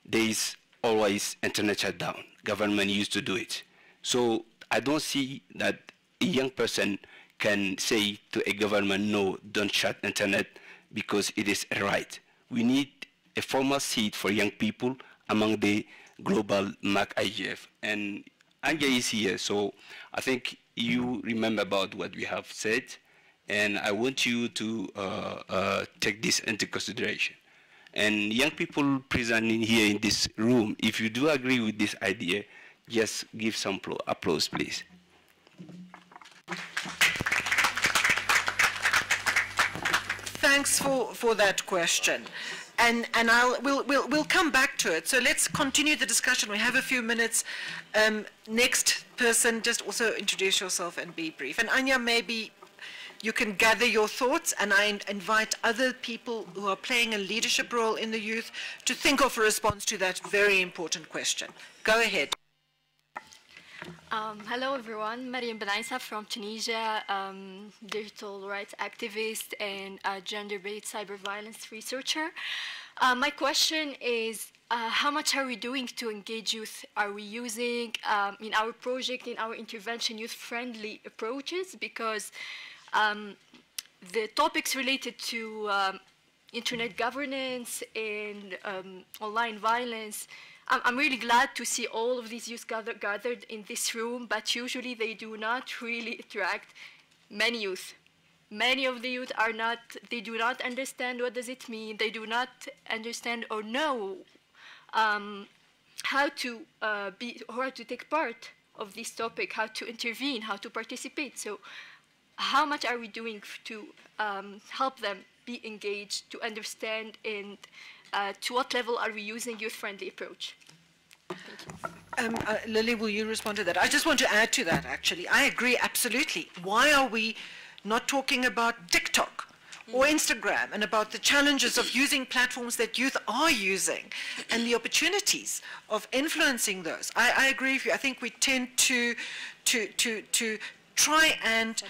there is always internet shutdown. Government used to do it. So I don't see that a young person can say to a government, no, don't shut internet because it is a right. We need a formal seat for young people among the global MAG IGF. And Anja is here, so I think you remember about what we have said, and I want you to uh, uh, take this into consideration. And young people present in here in this room, if you do agree with this idea, just give some applause, please. Thanks for, for that question and and we'll, we'll we'll come back to it. So let's continue the discussion. We have a few minutes. Um, next person, just also introduce yourself and be brief. And Anja, maybe you can gather your thoughts, and I invite other people who are playing a leadership role in the youth to think of a response to that very important question. Go ahead. Um, hello, everyone. Mariam Benaissa from Tunisia, um, digital rights activist and gender-based cyber violence researcher. Uh, my question is, uh, how much are we doing to engage youth? Are we using, um, in our project, in our intervention, youth-friendly approaches? Because um, the topics related to um, internet governance and um, online violence I'm really glad to see all of these youth gather, gathered in this room, but usually they do not really attract many youth. Many of the youth are not, they do not understand what does it mean. They do not understand or know um, how to uh, be, how to take part of this topic, how to intervene, how to participate. So how much are we doing to um, help them be engaged, to understand and uh, to what level are we using youth-friendly approach? Um, uh, Lily, will you respond to that? I just want to add to that, actually. I agree absolutely. Why are we not talking about TikTok or mm. Instagram and about the challenges of using platforms that youth are using and the opportunities of influencing those? I, I agree with you. I think we tend to, to, to, to try and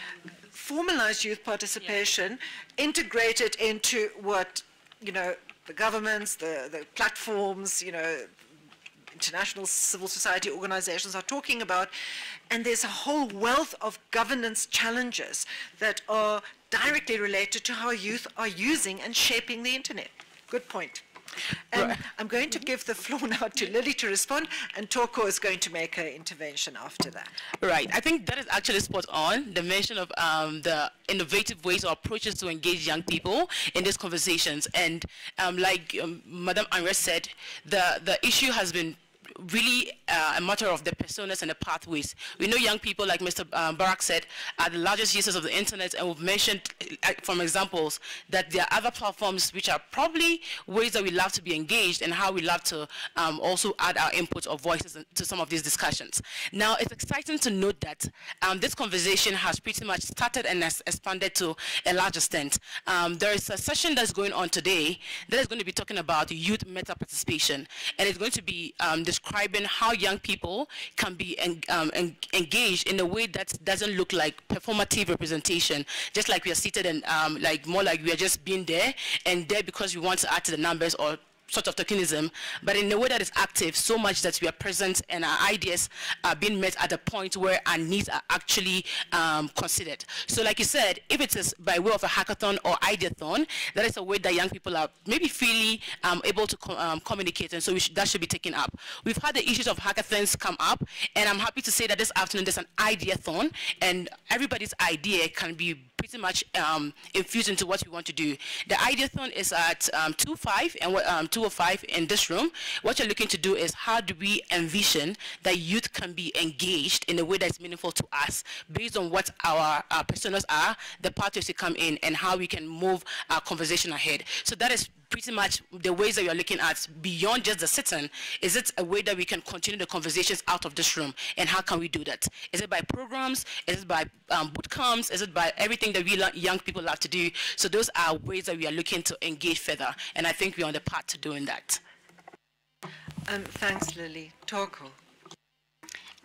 formalize youth participation, integrate it into what, you know, the governments, the, the platforms, you know, international civil society organizations are talking about. And there's a whole wealth of governance challenges that are directly related to how youth are using and shaping the internet. Good point. And right. I'm going to give the floor now to Lily to respond, and Toko is going to make her intervention after that. Right. I think that is actually spot on, the mention of um, the innovative ways or approaches to engage young people in these conversations. And um, like um, Madam Anre said, the, the issue has been really uh, a matter of the personas and the pathways. We know young people, like Mr. Um, Barak said, are the largest users of the internet, and we've mentioned uh, from examples that there are other platforms which are probably ways that we love to be engaged and how we love to um, also add our input or voices to some of these discussions. Now, it's exciting to note that um, this conversation has pretty much started and has expanded to a large extent. Um, there is a session that's going on today that is going to be talking about youth meta participation, and it's going to be um, describing how young people can be en um, en engaged in a way that doesn't look like performative representation, just like we are seated and um, like more like we are just being there and there because we want to add to the numbers or sort of tokenism, but in a way that is active so much that we are present and our ideas are being met at a point where our needs are actually um, considered. So like you said, if it is by way of a hackathon or ideathon, that is a way that young people are maybe freely um, able to co um, communicate, and so that should be taken up. We've had the issues of hackathons come up, and I'm happy to say that this afternoon there's an ideathon, and everybody's idea can be pretty much um, infused into what we want to do. The ideathon is at um, 2.5 and um, 205 in this room. What you're looking to do is how do we envision that youth can be engaged in a way that's meaningful to us based on what our, our personas are, the parties to come in, and how we can move our conversation ahead. So that is pretty much the ways that you're looking at beyond just the sitting, is it a way that we can continue the conversations out of this room? And how can we do that? Is it by programs? Is it by um, boot camps? Is it by everything that we young people love to do? So those are ways that we are looking to engage further. And I think we're on the path to doing that. Um, thanks, Lily. Toko.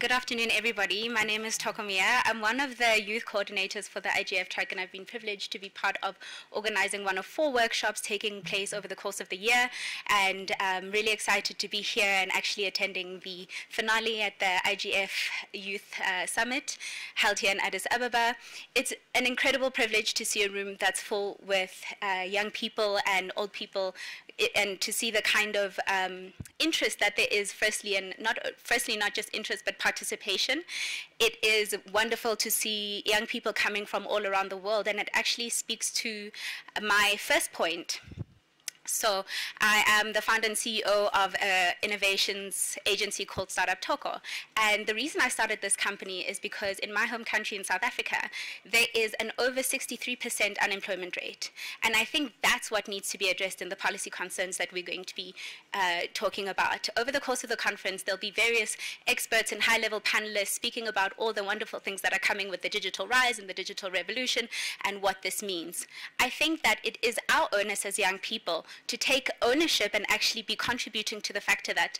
Good afternoon, everybody. My name is Tokomia. I'm one of the youth coordinators for the IGF track, and I've been privileged to be part of organizing one of four workshops taking place over the course of the year. And I'm really excited to be here and actually attending the finale at the IGF Youth uh, Summit held here in Addis Ababa. It's an incredible privilege to see a room that's full with uh, young people and old people and to see the kind of um, interest that there is firstly and not firstly not just interest but participation. It is wonderful to see young people coming from all around the world and it actually speaks to my first point so I am the founder and CEO of an innovations agency called Startup Toko. And the reason I started this company is because in my home country in South Africa, there is an over 63% unemployment rate. And I think that's what needs to be addressed in the policy concerns that we're going to be uh, talking about. Over the course of the conference, there'll be various experts and high-level panelists speaking about all the wonderful things that are coming with the digital rise and the digital revolution and what this means. I think that it is our onus as young people to take ownership and actually be contributing to the factor that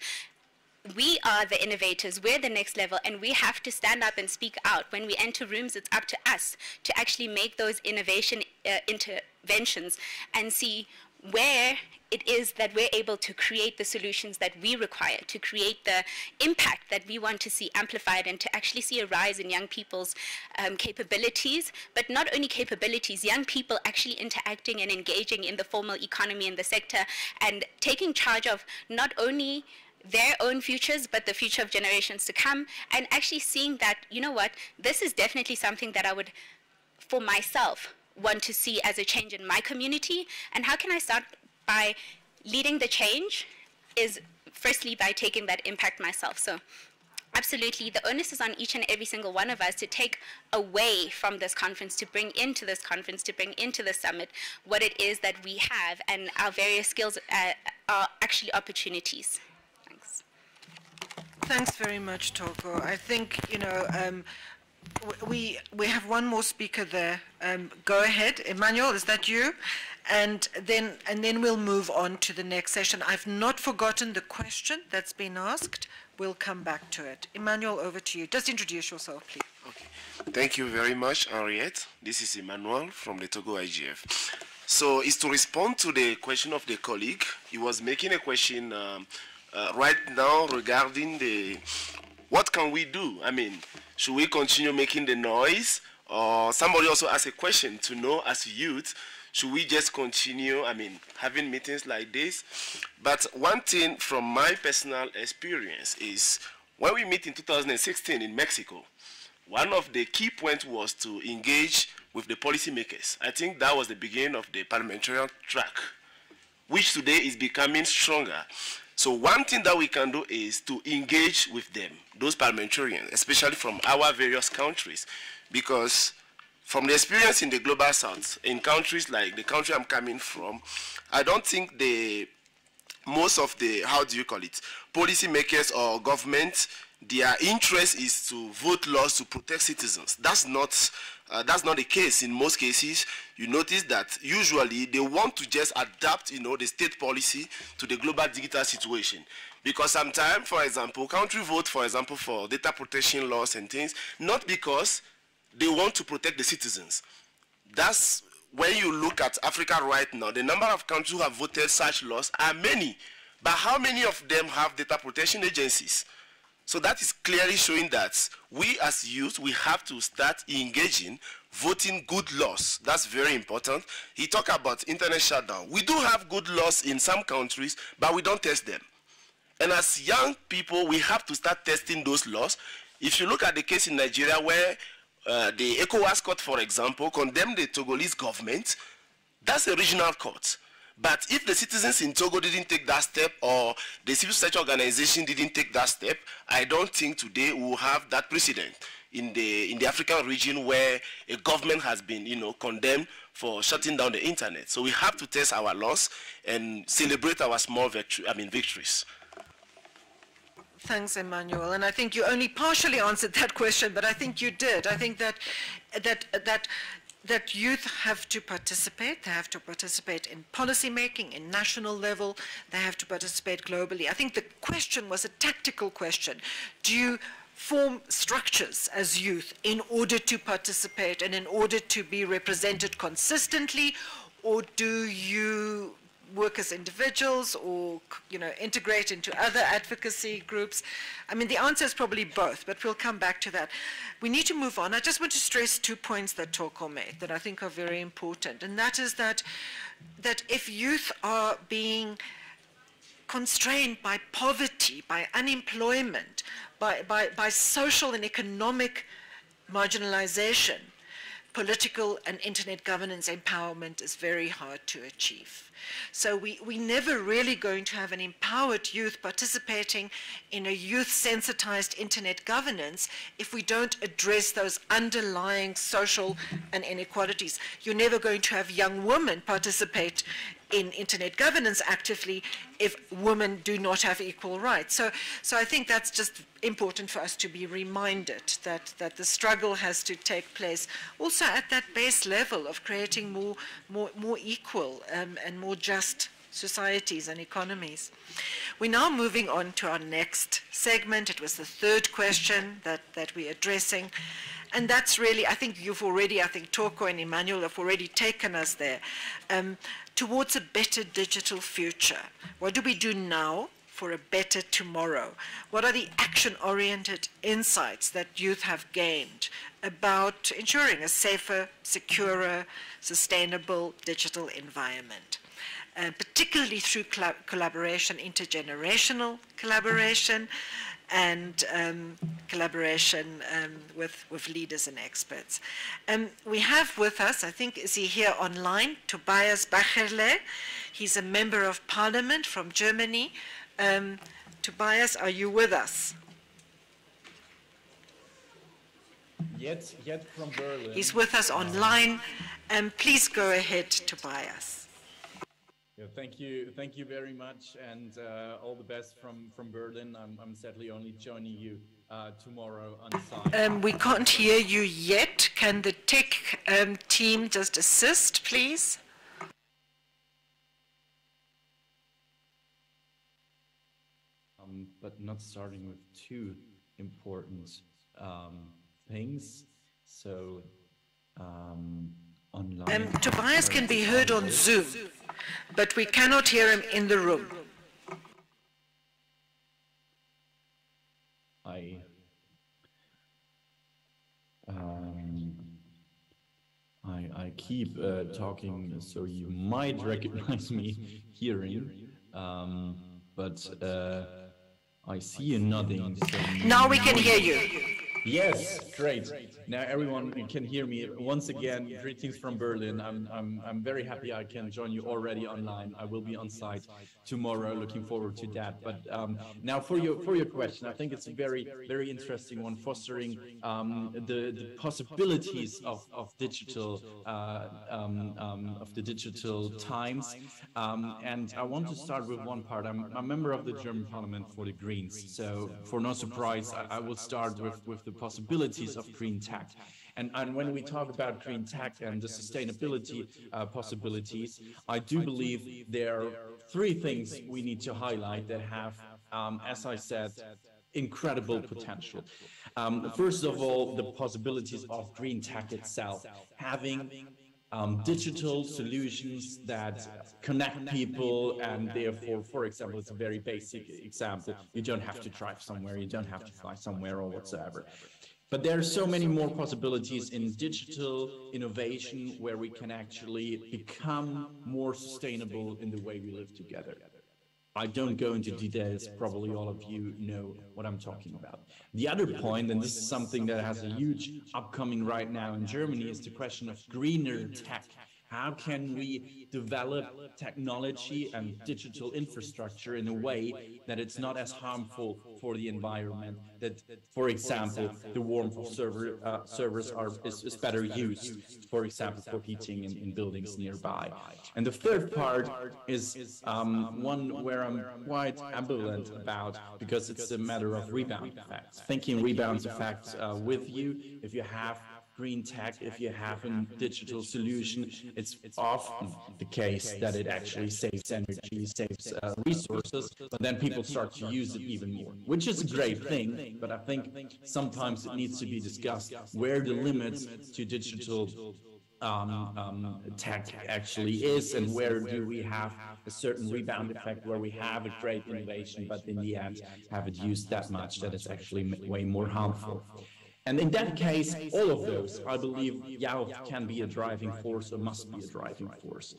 we are the innovators, we're the next level, and we have to stand up and speak out. When we enter rooms, it's up to us to actually make those innovation uh, interventions and see where it is that we're able to create the solutions that we require, to create the impact that we want to see amplified, and to actually see a rise in young people's um, capabilities, but not only capabilities, young people actually interacting and engaging in the formal economy in the sector and taking charge of not only their own futures, but the future of generations to come, and actually seeing that, you know what, this is definitely something that I would, for myself, want to see as a change in my community. And how can I start by leading the change? Is firstly by taking that impact myself. So absolutely the onus is on each and every single one of us to take away from this conference to bring into this conference to bring into the summit what it is that we have and our various skills uh, are actually opportunities Thanks thanks very much, Toko. I think, you know, um, we we have one more speaker there. Um, go ahead, Emmanuel. Is that you? And then and then we'll move on to the next session. I've not forgotten the question that's been asked. We'll come back to it. Emmanuel, over to you. Just introduce yourself, please. Okay. Thank you very much, Anriette. This is Emmanuel from the Togo IGF. So it's to respond to the question of the colleague. He was making a question. Um, uh, right now regarding the what can we do? I mean, should we continue making the noise? Or somebody also asked a question to know as youth, should we just continue, I mean, having meetings like this? But one thing from my personal experience is when we meet in 2016 in Mexico, one of the key points was to engage with the policymakers. I think that was the beginning of the parliamentarian track, which today is becoming stronger. So one thing that we can do is to engage with them, those parliamentarians, especially from our various countries, because from the experience in the global south, in countries like the country I'm coming from, I don't think the most of the, how do you call it, policymakers or government, their interest is to vote laws to protect citizens. That's not uh, that's not the case in most cases. You notice that usually they want to just adapt, you know, the state policy to the global digital situation. Because sometimes, for example, country vote, for example, for data protection laws and things, not because they want to protect the citizens. That's when you look at Africa right now, the number of countries who have voted such laws are many. But how many of them have data protection agencies? So that is clearly showing that we as youth, we have to start engaging, voting good laws. That's very important. He talked about internet shutdown. We do have good laws in some countries, but we don't test them. And as young people, we have to start testing those laws. If you look at the case in Nigeria where uh, the ECOWAS court, for example, condemned the Togolese government, that's a regional court. But if the citizens in Togo didn't take that step or the civil society organization didn't take that step, I don't think today we'll have that precedent in the in the African region where a government has been, you know, condemned for shutting down the internet. So we have to test our laws and celebrate our small victory, I mean victories. Thanks, Emmanuel. And I think you only partially answered that question, but I think you did. I think that that that that youth have to participate. They have to participate in policy making, in national level. They have to participate globally. I think the question was a tactical question. Do you form structures as youth in order to participate and in order to be represented consistently, or do you work as individuals or you know integrate into other advocacy groups? I mean, the answer is probably both, but we'll come back to that. We need to move on. I just want to stress two points that Toko made that I think are very important, and that is that that if youth are being constrained by poverty, by unemployment, by, by, by social and economic marginalization, political and internet governance empowerment is very hard to achieve. So we, we're never really going to have an empowered youth participating in a youth-sensitized internet governance if we don't address those underlying social and inequalities. You're never going to have young women participate in internet governance actively if women do not have equal rights. So, so I think that's just important for us to be reminded that, that the struggle has to take place also at that base level of creating more, more, more equal um, and more just societies and economies. We're now moving on to our next segment. It was the third question that, that we're addressing. And that's really, I think you've already, I think Toko and Emmanuel have already taken us there, um, towards a better digital future. What do we do now for a better tomorrow? What are the action-oriented insights that youth have gained about ensuring a safer, securer, sustainable digital environment? Uh, particularly through collaboration, intergenerational collaboration, and um, collaboration um, with, with leaders and experts. Um, we have with us, I think, is he here online, Tobias Bacherle. He's a member of parliament from Germany. Um, Tobias, are you with us? Yet, yet from Berlin. He's with us online. Um, please go ahead, Tobias. Yeah, thank you, thank you very much, and uh, all the best from from Berlin. I'm, I'm sadly only joining you uh, tomorrow on site. Um, we can't hear you yet. Can the tech um, team just assist, please? Um, but not starting with two important um, things. So um, online. Um, Tobias can be heard on Zoom but we cannot hear him in the room. I um, I, I keep uh, talking, so you might recognize me hearing, um, but uh, I see you nodding. So now we can hear you. Yes, great. Now everyone can hear me. Once again, greetings from Berlin. I'm, I'm, I'm very happy I can join you already online. I will be on site tomorrow. Looking forward to that. But um, now for your for your question, I think it's a very very interesting one, fostering um, the, the possibilities of, of digital uh, um, um of the digital times. Um, and I want to start with one part. I'm a member of the German Parliament for the Greens, so for no surprise, I, I will start with with the possibilities of green tech. And, and when we talk about green tech and the sustainability uh, possibilities, I do believe there are three things we need to highlight that have, um, as I said, incredible potential. Um, first of all, the possibilities of green tech itself, having um, digital solutions that connect people and therefore, for example, it's a very basic example. You don't have to drive somewhere, you don't have to fly somewhere or whatsoever. But there are so many more possibilities in digital innovation where we can actually become more sustainable in the way we live together. I don't go into details, probably all of you know what I'm talking about. The other point, and this is something that has a huge upcoming right now in Germany, is the question of greener tech. How can we develop technology and digital infrastructure in a way that it's not as harmful for the environment? That, for example, the warmth of server, uh, servers are is, is, better used, for example, for heating in, in, buildings nearby. And the third part is um, one where I'm quite ambivalent about because it's a matter of rebound effects. Thinking rebound effects uh, with you, if you have green tech, if you have a digital solution, it's often the case that it actually saves energy, saves uh, resources, but then people start to use it even more, which is a great thing. But I think sometimes it needs to be discussed where the limits to digital um, um, tech actually is and where do we have a certain rebound effect where we have a great innovation but in the end have it used that much that it's actually way more harmful. And in that case, all of those, I believe YOW can be a driving force or must be a driving force.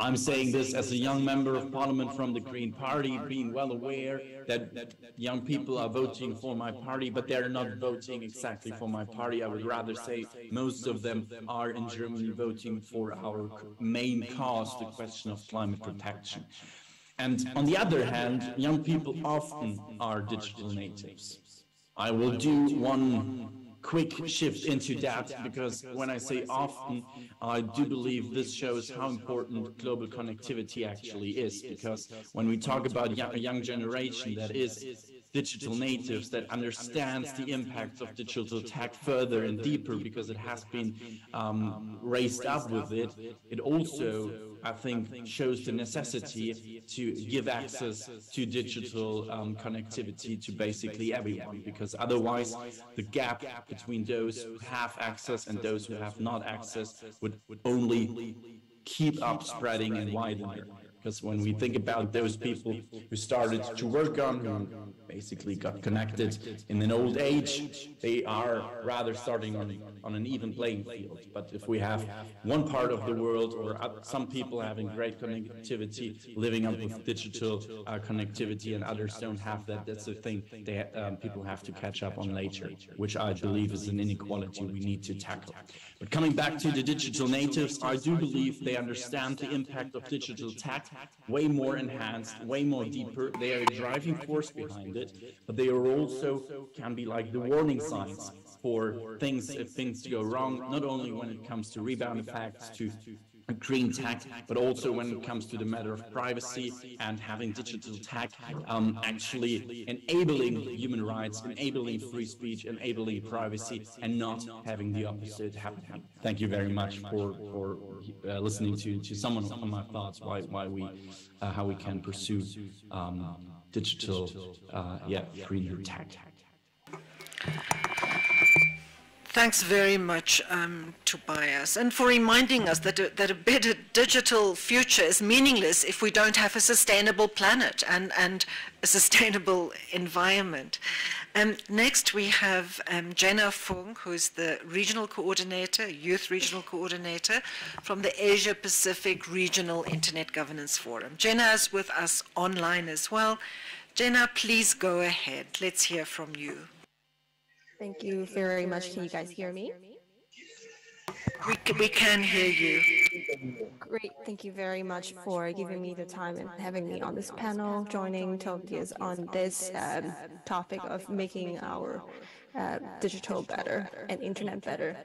I'm saying this as a young member of parliament from the Green Party, being well aware that young people are voting for my party, but they're not voting exactly for my party. I would rather say most of them are in Germany voting for our main cause, the question of climate protection. And on the other hand, young people often are digital natives. I will do one quick shift into that because when I say often, I do believe this shows how important global connectivity actually is because when we talk about a young generation that is digital natives that understands the impacts of digital tech further and deeper because it has been um, raised up with it. It also, I think, shows the necessity to give access to digital um, connectivity to basically everyone because otherwise the gap between those who have access and those who have not access would, only keep up spreading and widening. Because when we think about those people who started to work on, basically got connected in an old age, they are rather starting on, on an even playing field. But if we have one part of the world or some people having great connectivity, living up with digital uh, connectivity and others don't have that, that's the thing they, um, people have to catch up on later, which I believe is an inequality we need to tackle. But coming back to the digital natives, I do believe they understand the impact of digital tech way more enhanced, way more deeper. They are a driving force behind it, but they are also can be like the warning signs for things if things go wrong, not only when it comes to rebound effects, to green tech, but also when it comes to the matter of privacy and having digital tech um, actually enabling human rights, enabling free speech, enabling privacy, and not having the opposite happen. Thank you very much for, for uh, listening to, to some of my thoughts, why, why we, uh, how we can pursue um, digital, uh, yeah, free tech. Thanks very much, um, Tobias, and for reminding us that a, that a better digital future is meaningless if we don't have a sustainable planet and, and a sustainable environment. Um, next, we have um, Jenna Fung, who is the regional coordinator, youth regional coordinator from the Asia Pacific Regional Internet Governance Forum. Jenna is with us online as well. Jenna, please go ahead. Let's hear from you. Thank you very much. Can you guys hear me? We, we can hear you. Great. Thank you very much for giving me the time and having me on this panel, joining Tobias on this um, topic of making our uh, digital better and internet better.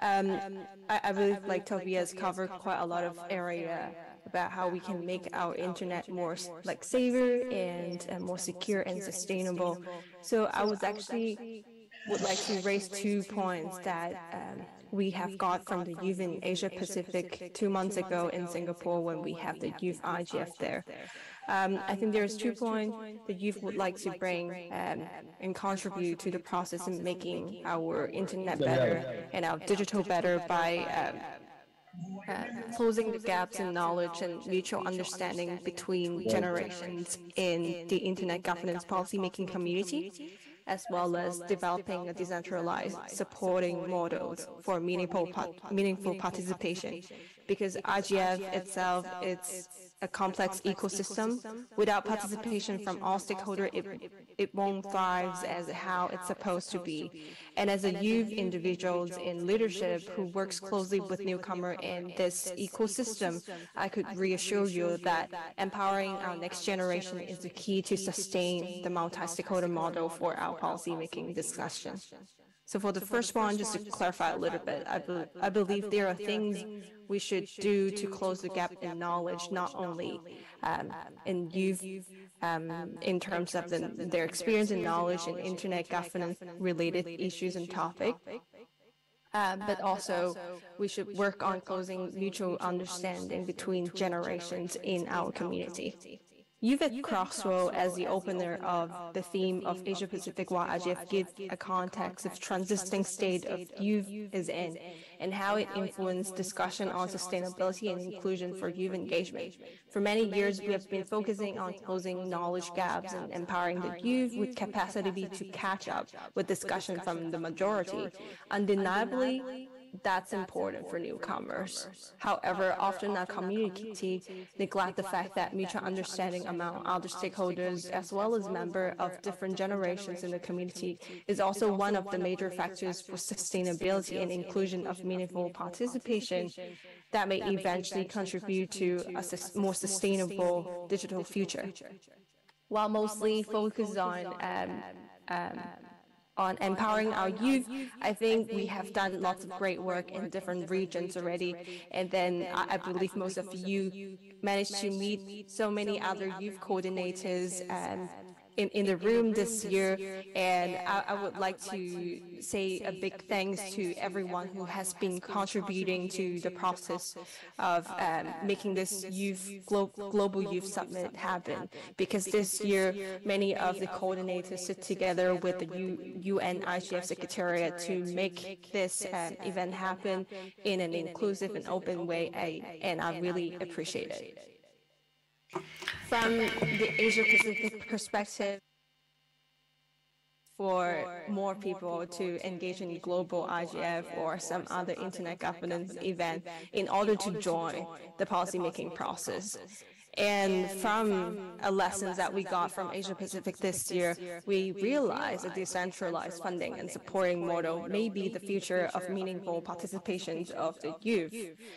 Um, I, I believe like Tobias covered quite a lot of area about how we can make our internet more like safer and uh, more secure and sustainable. So I was actually would like to raise two points that um, we have got from the youth in Asia Pacific two months ago in Singapore when we have the youth IGF there. Um, I think there's two points that youth would like to bring um, and contribute to the process in making our internet better and our digital better by um, uh, closing the gaps in knowledge and mutual understanding between generations in the internet governance policy making community as well as developing a decentralized supporting models for meaningful, meaningful participation. Because IGF itself, it's a complex ecosystem. Without participation from all stakeholders, it, it won't thrive as how it's supposed to be. And as a youth individuals in leadership who works closely with newcomer in this ecosystem, I could reassure you that empowering our next generation is the key to sustain the multi-stakeholder model for our policy-making discussion. So for the first one, just to clarify a little bit, I, be I believe there are things we should do to close the gap in knowledge, not only um, in youth um, in terms of the, their experience and knowledge in internet governance related issues and topic. uh, but also we should work on closing mutual understanding between generations in our community. Youth at Crossroad as the opener of the theme of Asia Pacific IGF gives a context of transiting state of youth is in and how it influenced discussion on sustainability and inclusion for youth engagement. For many years, we have been focusing on closing knowledge gaps and empowering the youth with capacity to catch up with discussion from the majority. Undeniably, that's important for newcomers. However, often that community neglect the fact that mutual understanding among other stakeholders as well as members of different generations in the community is also one of the major factors for sustainability and inclusion of meaningful participation that may eventually contribute to a more sustainable digital future. While mostly focused on um, um, on empowering our youth. I think we have done lots of great work in different regions already. And then I, believe most of you managed to meet so many other youth coordinators and in, in the room this year. And I, I would like to say a big thanks to everyone who has been contributing to the process of um, making this youth glo global youth summit happen. Because this year, many of the coordinators sit together with the U UN IGF Secretariat to make this um, event happen in an inclusive and open way. I, and I really appreciate it. From the Asia Pacific perspective, for more people to engage in global IGF or some other internet governance event in order to join the policymaking process. And from a lessons that we got from Asia Pacific this year, we realized a decentralized funding and supporting model may be the future of meaningful participation of the youth.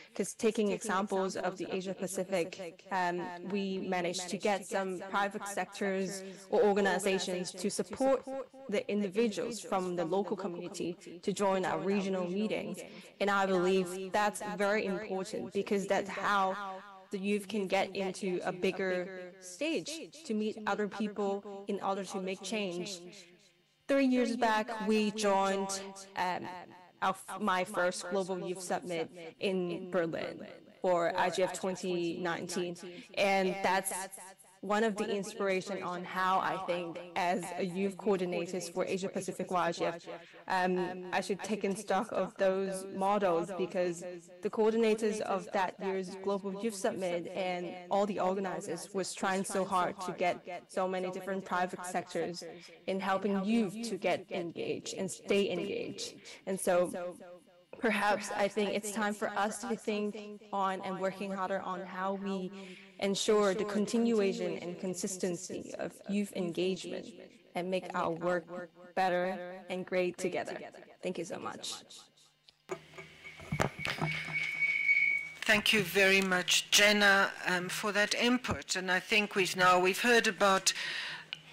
Because taking examples of the Asia Pacific, um, we managed to get some private sectors or organizations to support the individuals from the local community to join our regional meetings. And I believe that's very important because that's how the youth can get into a bigger stage to meet other people in order to make change. Three years back, we joined um, our, my first Global Youth Summit in Berlin for IGF 2019, and that's one of the inspiration on how I think as a youth coordinators for Asia Pacific YGF, um, I should take in stock of those models because the coordinators of that year's Global Youth Summit and all the organizers was trying so hard to get so many different private sectors in helping youth to get engaged and stay engaged. And so perhaps I think it's time for us to think on and working harder on how we ensure the continuation and consistency of youth engagement and make our work better and great together. Thank you so much. Thank you very much, Jenna, um, for that input. And I think we've now we've heard about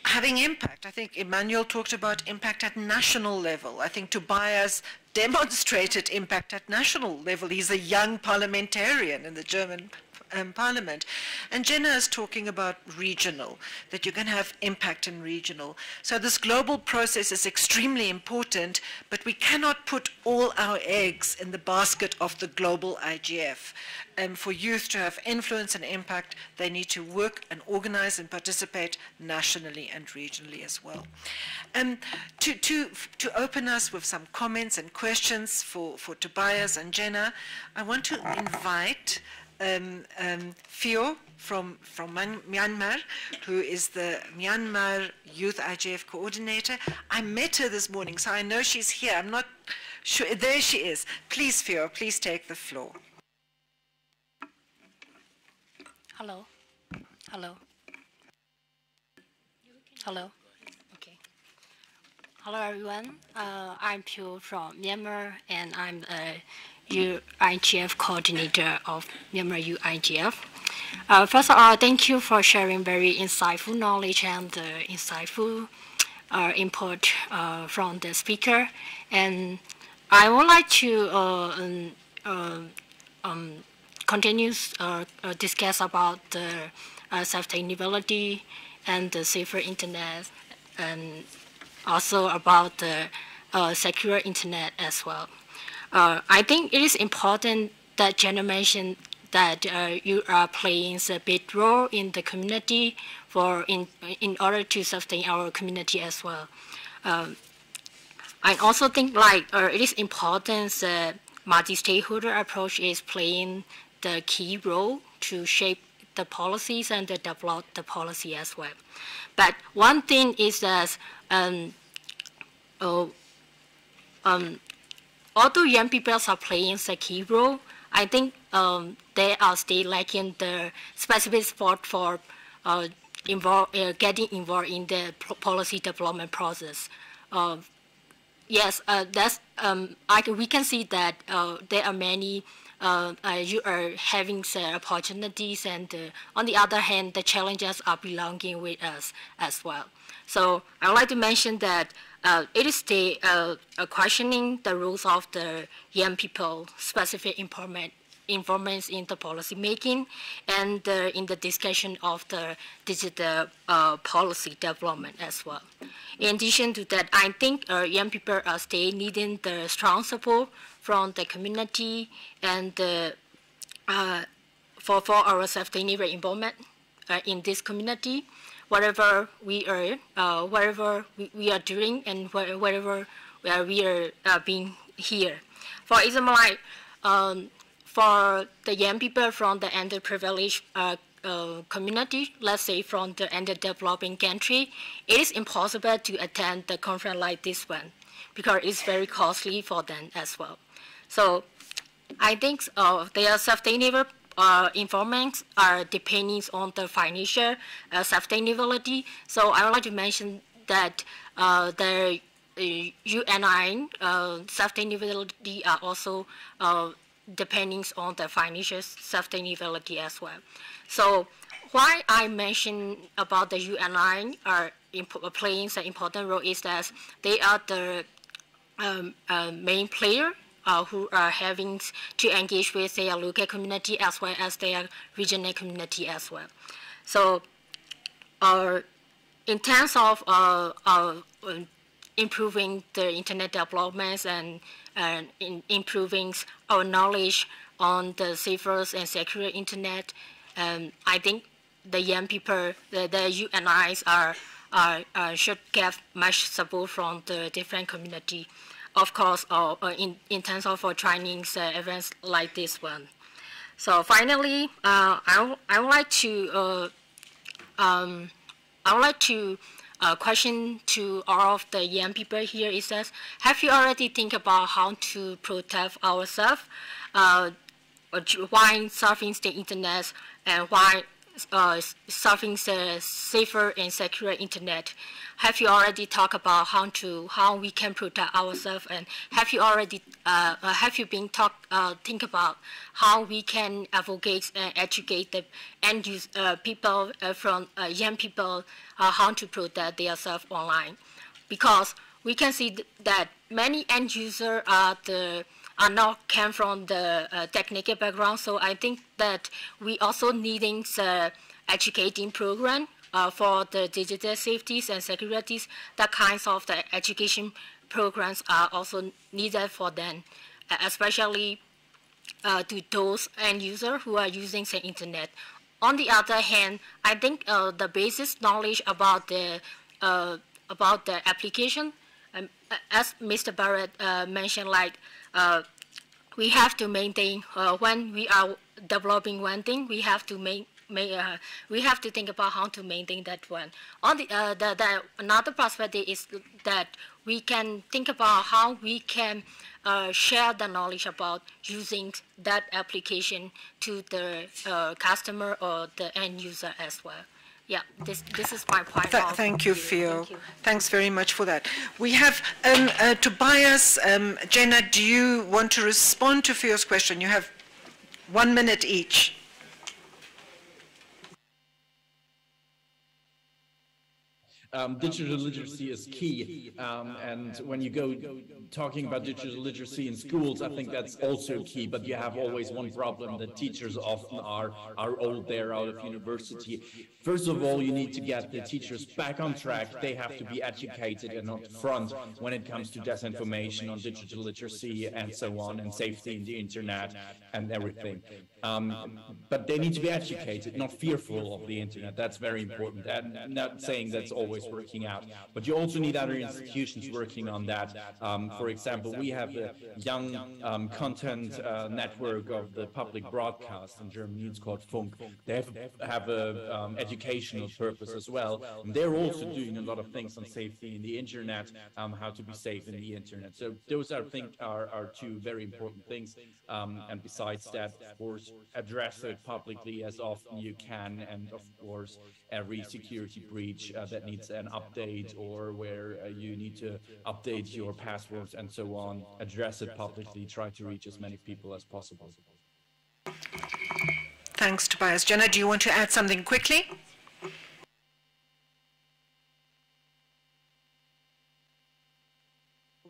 having impact. I think Emmanuel talked about impact at national level. I think Tobias demonstrated impact at national level. He's a young parliamentarian in the German um, Parliament. And Jenna is talking about regional, that you can have impact in regional. So this global process is extremely important, but we cannot put all our eggs in the basket of the global IGF. And for youth to have influence and impact, they need to work and organize and participate nationally and regionally as well. Um, to, to, to open us with some comments and questions for, for Tobias and Jenna, I want to invite um, um, Fio from, from Myanmar, who is the Myanmar Youth IGF coordinator. I met her this morning, so I know she's here. I'm not sure. There she is. Please, Fio, please take the floor. Hello. Hello. Hello. Okay. Hello, everyone. Uh, I'm Pio from Myanmar, and I'm a UIGF coordinator of Myanmar UIGF. Uh, first of all, thank you for sharing very insightful knowledge and uh, insightful uh, input uh, from the speaker. And I would like to uh, um, uh, um, continue discuss about the sustainability and the safer internet and also about the secure internet as well. Uh, I think it is important that Jenna mentioned that uh, you are playing a big role in the community for in in order to sustain our community as well. Um, I also think like uh, it is important that multi-stakeholder approach is playing the key role to shape the policies and to develop the policy as well. But one thing is that um, oh, um, although young people are playing a key role, I think um, they are still lacking the specific support for uh, involve, uh, getting involved in the policy development process. Uh, yes, uh, that's um, I, we can see that uh, there are many uh, you are having the opportunities, and on the other hand, the challenges are belonging with us as well. So I would like to mention that uh, it is the uh, questioning the rules of the young people specific empowerment informants in the policy making and uh, in the discussion of the digital uh, policy development as well. In addition to that, I think uh, young people are still needing the strong support from the community and uh, for, for our sustainable involvement uh, in this community, whatever we are, uh, whatever we, we, are doing and wherever we are being here. For example, um, for the young people from the underprivileged uh, uh, community, let's say from the underdeveloping country, it is impossible to attend the conference like this one because it's very costly for them as well. So I think uh, their sustainable uh, informants are depending on the financial uh, sustainability. So I would like to mention that uh, the UNI uh, sustainability are also uh, depending on the financial sustainability as well. So why I mention about the UNI are playing an important role is that they are the um, uh, main player uh, who are having to engage with their local community as well as their regional community as well. So uh, in terms of uh, improving the internet developments and, and in improving our knowledge on the safer and secure internet, um, I think the young people, the, the UNIs are, are, are, should get much support from the different community of course, uh, uh, in, in terms of uh, trainings uh, events like this one. So finally, uh, I, I would like to uh, um, I would like to uh, question to all of the young people here is that have you already think about how to protect ourselves while surfing the internet and why uh, the safer and secure internet. Have you already talked about how to how we can protect ourselves and have you already uh, uh, have you been talk uh, think about how we can advocate and educate the end use uh, people uh, from young people how to protect themselves online? Because we can see th that many end users are the are not came from the technical background so I think that we also needing the educating program uh, for the digital safeties and securities, that kinds of the education programs are also needed for them, especially uh, to those end users who are using the internet. On the other hand, I think uh, the basic knowledge about the uh, about the application, um, as Mr. Barrett uh, mentioned, like uh, we have to maintain when we are developing one thing, we have to make uh, we have to think about how to maintain that one. On the, uh, the, the another perspective is that we can think about how we can uh, share the knowledge about using that application to the uh, customer or the end user as well. Yeah, this, this is my point. Th thank you, Phil. Thank. Thanks very much for that. We have um, uh, Tobias, um, Jenna, do you want to respond to Phil's question? You have one minute each. Um, digital literacy is key, um, and when you go talking about digital literacy in schools, I think that's also key. But you have always one problem: that teachers often are are old, they're out of university. First of all, you need to get the teachers back on track. They have to be educated and up front when it comes to disinformation on digital literacy and so on, and safety in the internet and everything. Um, but they need to be educated, not fearful of the internet. That's very important. And not saying that's always working out, but you also need other institutions working on that. Um, for example, we have a young um, content uh, network of the public broadcast in Germany. It's called Funk. They have, have a um, educational purpose as well. And they're also doing a lot of things on safety in the internet, um, how to be safe in the internet. So those, I think, are, are two very important things. Um, and besides that, of course, address it publicly as often you can. And of course, every security breach uh, that needs an update or where uh, you need to update your passwords and so on, address it publicly, try to reach as many people as possible. Thanks, Tobias. Jenna, do you want to add something quickly?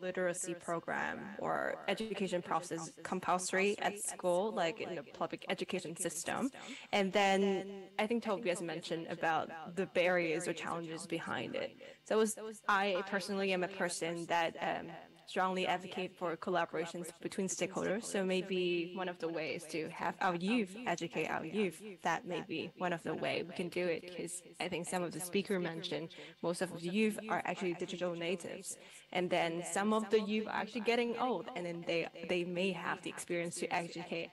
Literacy program or education process compulsory at school, like in the public education system. And then I think Tobias mentioned about the barriers or challenges behind it. So was, I personally am a person that um, strongly advocate for collaborations between stakeholders. So maybe one of the ways to have our youth educate our youth, that may be one of the way we can do it. Because I think some of the speaker mentioned most of the youth are actually digital natives. And then some of the youth are actually getting old and then they, they may have the experience to educate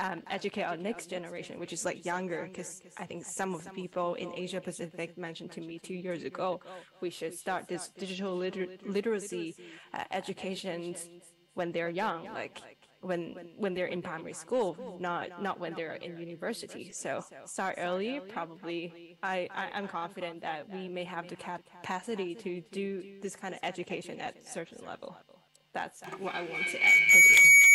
um, educate our next generation, which is like younger, because I think some of the people in Asia Pacific mentioned to me two years ago, we should start this digital liter literacy uh, education when they're young, like when when they're in primary school, not not when they're in university. So start early. Probably, I, I am confident that we may have the capacity to do this kind of education at a certain level. That's what I want to add. Thank you.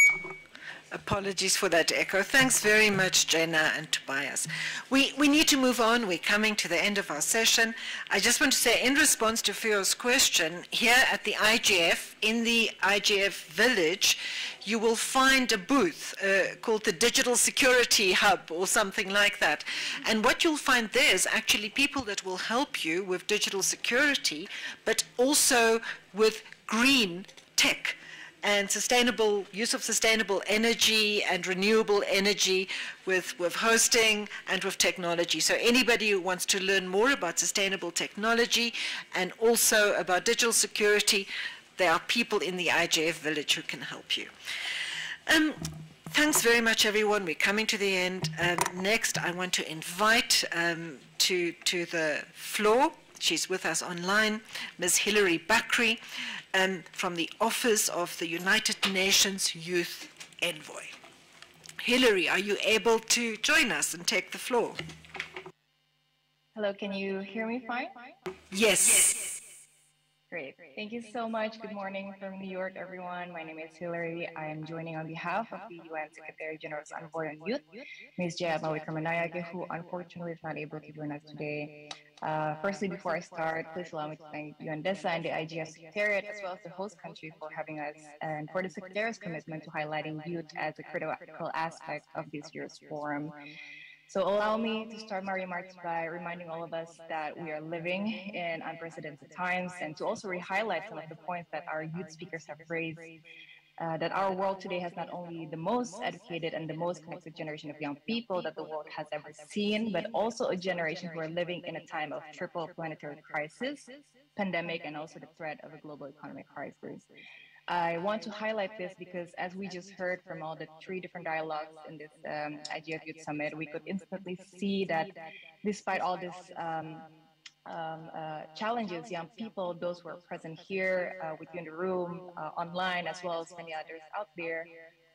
Apologies for that echo. Thanks very much, Jenna and Tobias. We, we need to move on. We're coming to the end of our session. I just want to say, in response to Fio's question, here at the IGF, in the IGF village, you will find a booth uh, called the Digital Security Hub or something like that. And what you'll find there is actually people that will help you with digital security, but also with green tech and sustainable use of sustainable energy and renewable energy with, with hosting and with technology. So anybody who wants to learn more about sustainable technology and also about digital security, there are people in the IGF village who can help you. Um, thanks very much, everyone. We're coming to the end. Um, next, I want to invite um, to, to the floor, she's with us online, Ms. Hilary Bakrie um, from the Office of the United Nations Youth Envoy. Hilary, are you able to join us and take the floor? Hello, can you hear me fine? Yes. yes. Great. Thank you so much. Good morning from New York, everyone. My name is Hilary. I am joining on behalf of the UN Secretary General's Envoy on Youth, Ms. Jayathma Wickramanayake, who unfortunately is not able to join us today. Uh, firstly, before I start, please allow me to thank UNDESA and the IGF Secretariat, as well as the host country for having us and for the Secretariat's commitment to highlighting youth as a critical aspect of this year's forum. So allow me to start my remarks by reminding all of us that we are living in unprecedented times and to also re-highlight some of the points that our youth speakers have raised uh, that our world today has not only the most educated and the most connected generation of young people that the world has ever seen, but also a generation who are living in a time of triple planetary crisis, pandemic, and also the threat of a global economic crisis. I want to highlight this because as we just heard from all the three different dialogues in this um, Youth Summit, we could instantly see that despite all this um, um, uh, challenges, young people, those who are present here uh, with you in the room, uh, online, as well as many others out there,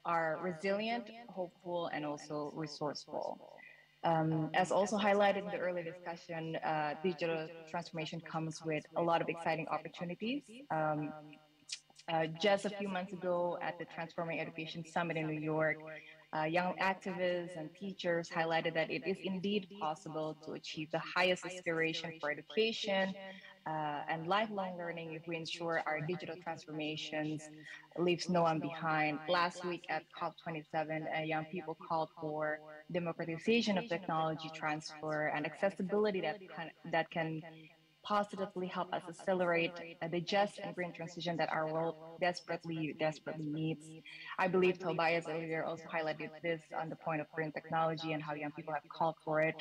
are resilient, hopeful, and also resourceful. Um, as also highlighted in the early discussion, uh, digital transformation comes with a lot of exciting opportunities. Um, uh, just a few months ago at the Transforming Education Summit in New York, uh, young activists and teachers highlighted that it is indeed possible to achieve the highest aspiration for education uh, and lifelong learning if we ensure our digital transformations leaves no one behind. Last week at COP27, uh, young people called for democratization of technology transfer and accessibility that can, that can positively help us accelerate the just and green transition that our world desperately, desperately needs. I believe Tobias earlier also highlighted this on the point of green technology and how young people have called for it.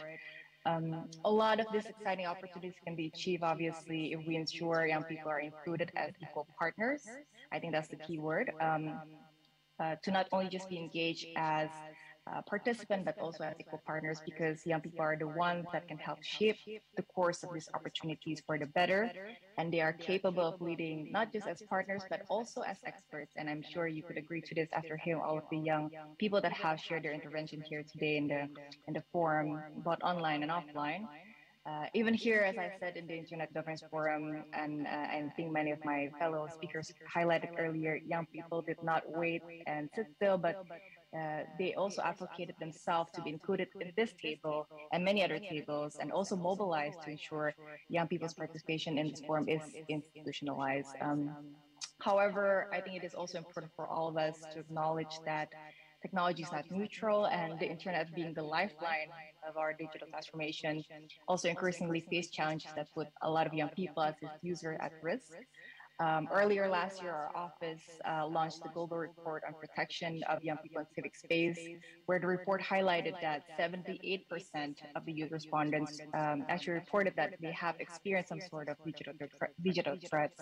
Um, a lot of these exciting opportunities can be achieved, obviously, if we ensure young people are included as equal partners. I think that's the key word. Um, uh, to not only just be engaged as uh, participant, but also as equal partners because young people are the ones that can help shape the course of these opportunities for the better. And they are capable of leading not just as partners, but also as experts. And I'm sure you could agree to this after hearing all of the young people that have shared their intervention here today in the, in the forum, both online and offline. Uh, even here, as I said in the Internet Governance Forum, and uh, I think many of my fellow speakers highlighted earlier, young people did not wait and sit still, but uh, they also advocated themselves to be included in this table and many other tables, and also mobilized to ensure young people's participation in this forum is institutionalized. Um, However, I think it is also important for all of us to acknowledge that technology is not neutral and the internet being the lifeline of our digital transformation also increasingly face challenges that put a lot of young people as its users at risk. Um, earlier last year, our office uh, launched the Global Report on Protection of Young People in Civic Space, where the report highlighted that 78% of the youth respondents um, actually reported that they have experienced some sort of digital, digital threats.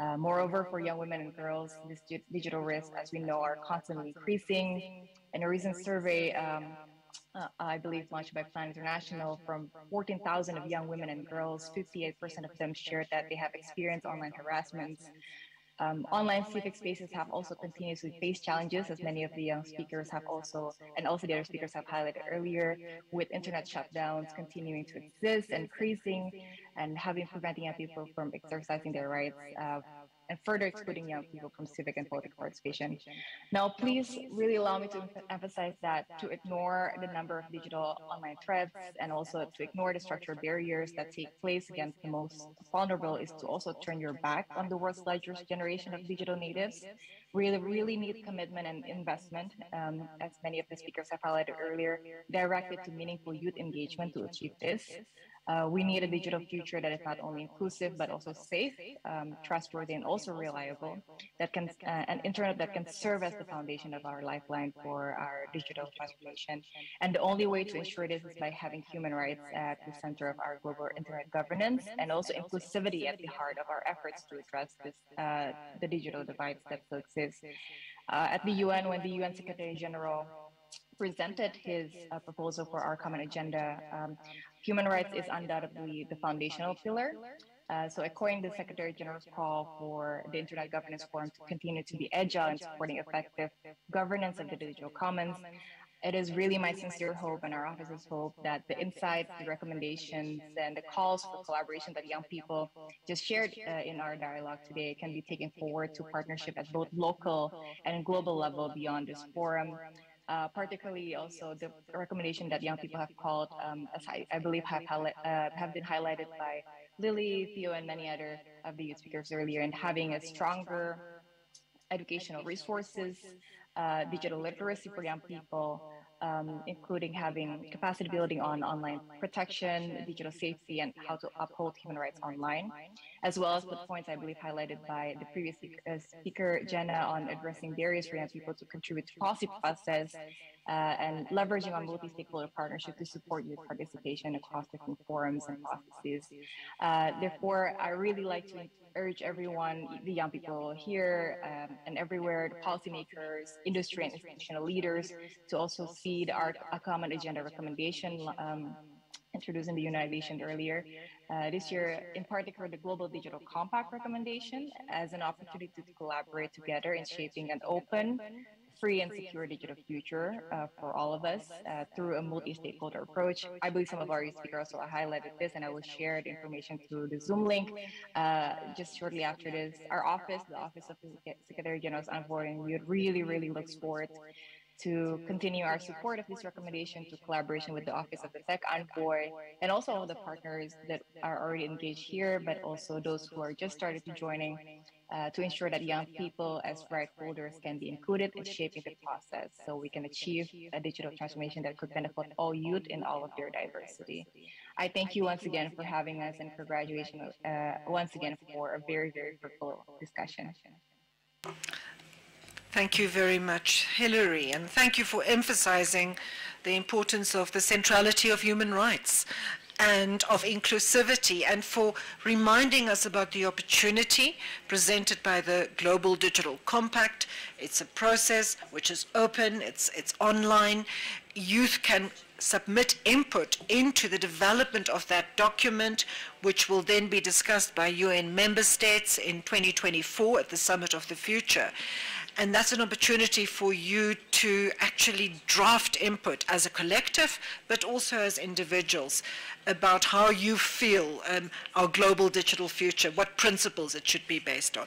Uh, moreover, for young women and girls, this digital risks, as we know, are constantly increasing. In a recent survey, um, uh, I believe launched by Plan International, from 14,000 of young women and girls, 58% of them shared that they have experienced online harassment. Um, online civic spaces have also continued to face challenges, as many of the young speakers have also, and also the other speakers have highlighted earlier, with internet shutdowns continuing to exist, and increasing, and having preventing young people from exercising their rights. Uh, and further excluding young people from civic and political participation. Now, please really allow me to emphasize that to ignore the number of digital online threats and also to ignore the structural barriers that take place against the most vulnerable is to also turn your back on the world's largest generation of digital natives. Really, really need commitment and investment, um, as many of the speakers have highlighted earlier, directed to meaningful youth engagement to achieve this. Uh, we need a digital future that is not only inclusive but also safe, um, trustworthy, and also reliable. That can uh, an internet that can serve as the foundation of our lifeline for our digital transformation. And the only way to ensure this is by having human rights at the center of our global internet governance, and also inclusivity at the heart of our efforts to address this uh, the digital divides that still exist. Uh, at the UN, when the UN Secretary General presented his uh, proposal for our common agenda, um, human rights is undoubtedly the foundational pillar. Uh, so according to the Secretary General's call for the Internet Governance Forum to continue to be agile in supporting effective governance of the digital commons, it is really my sincere hope and our office's hope that the insights, the recommendations, and the calls for collaboration that young people just shared uh, in our dialogue today can be taken forward to partnership at both local and global level beyond this forum uh, particularly also the recommendation that young people have called, um, as I, I, believe have, uh, have been highlighted by Lily, Theo, and many other of the youth speakers earlier, and having a stronger educational resources, uh, digital literacy for young people, um, including having capacity building on online protection, digital safety, and how to uphold human rights online, as well as the points I believe highlighted by the previous speaker, uh, Jenna on addressing barriers for young people to contribute to policy process uh, and leveraging on multi-stakeholder partnership to support youth participation across different forums and processes. Uh, therefore, I really like to urge everyone, the young people here um, and everywhere, the policymakers, industry and institutional leaders, to also seed our common agenda recommendation um, introduced in the United Nations earlier. Uh, this year, in particular, the Global Digital Compact recommendation as an opportunity to collaborate together in shaping an open, free and secure digital future uh, for all of us uh, through a multi-stakeholder approach. I believe some of our speakers also highlighted this, and I will share the information through the Zoom link uh, just shortly after this. Our office, the Office of the Secretary General's Envoy, and we really, really looks forward to continue our support of this recommendation to collaboration with the Office of the Tech Envoy and also all the partners that are already engaged here, but also those who are just started to joining uh, to ensure that young people as right holders can be included in shaping the process so we can achieve a digital transformation that could benefit all youth in all of their diversity. I thank you once again for having us and congratulations uh, once again for a very, very fruitful discussion. Thank you very much, Hilary, and thank you for emphasizing the importance of the centrality of human rights and of inclusivity and for reminding us about the opportunity presented by the Global Digital Compact. It's a process which is open, it's, it's online. Youth can submit input into the development of that document, which will then be discussed by UN member states in 2024 at the Summit of the Future. And that's an opportunity for you to actually draft input as a collective, but also as individuals about how you feel um, our global digital future, what principles it should be based on.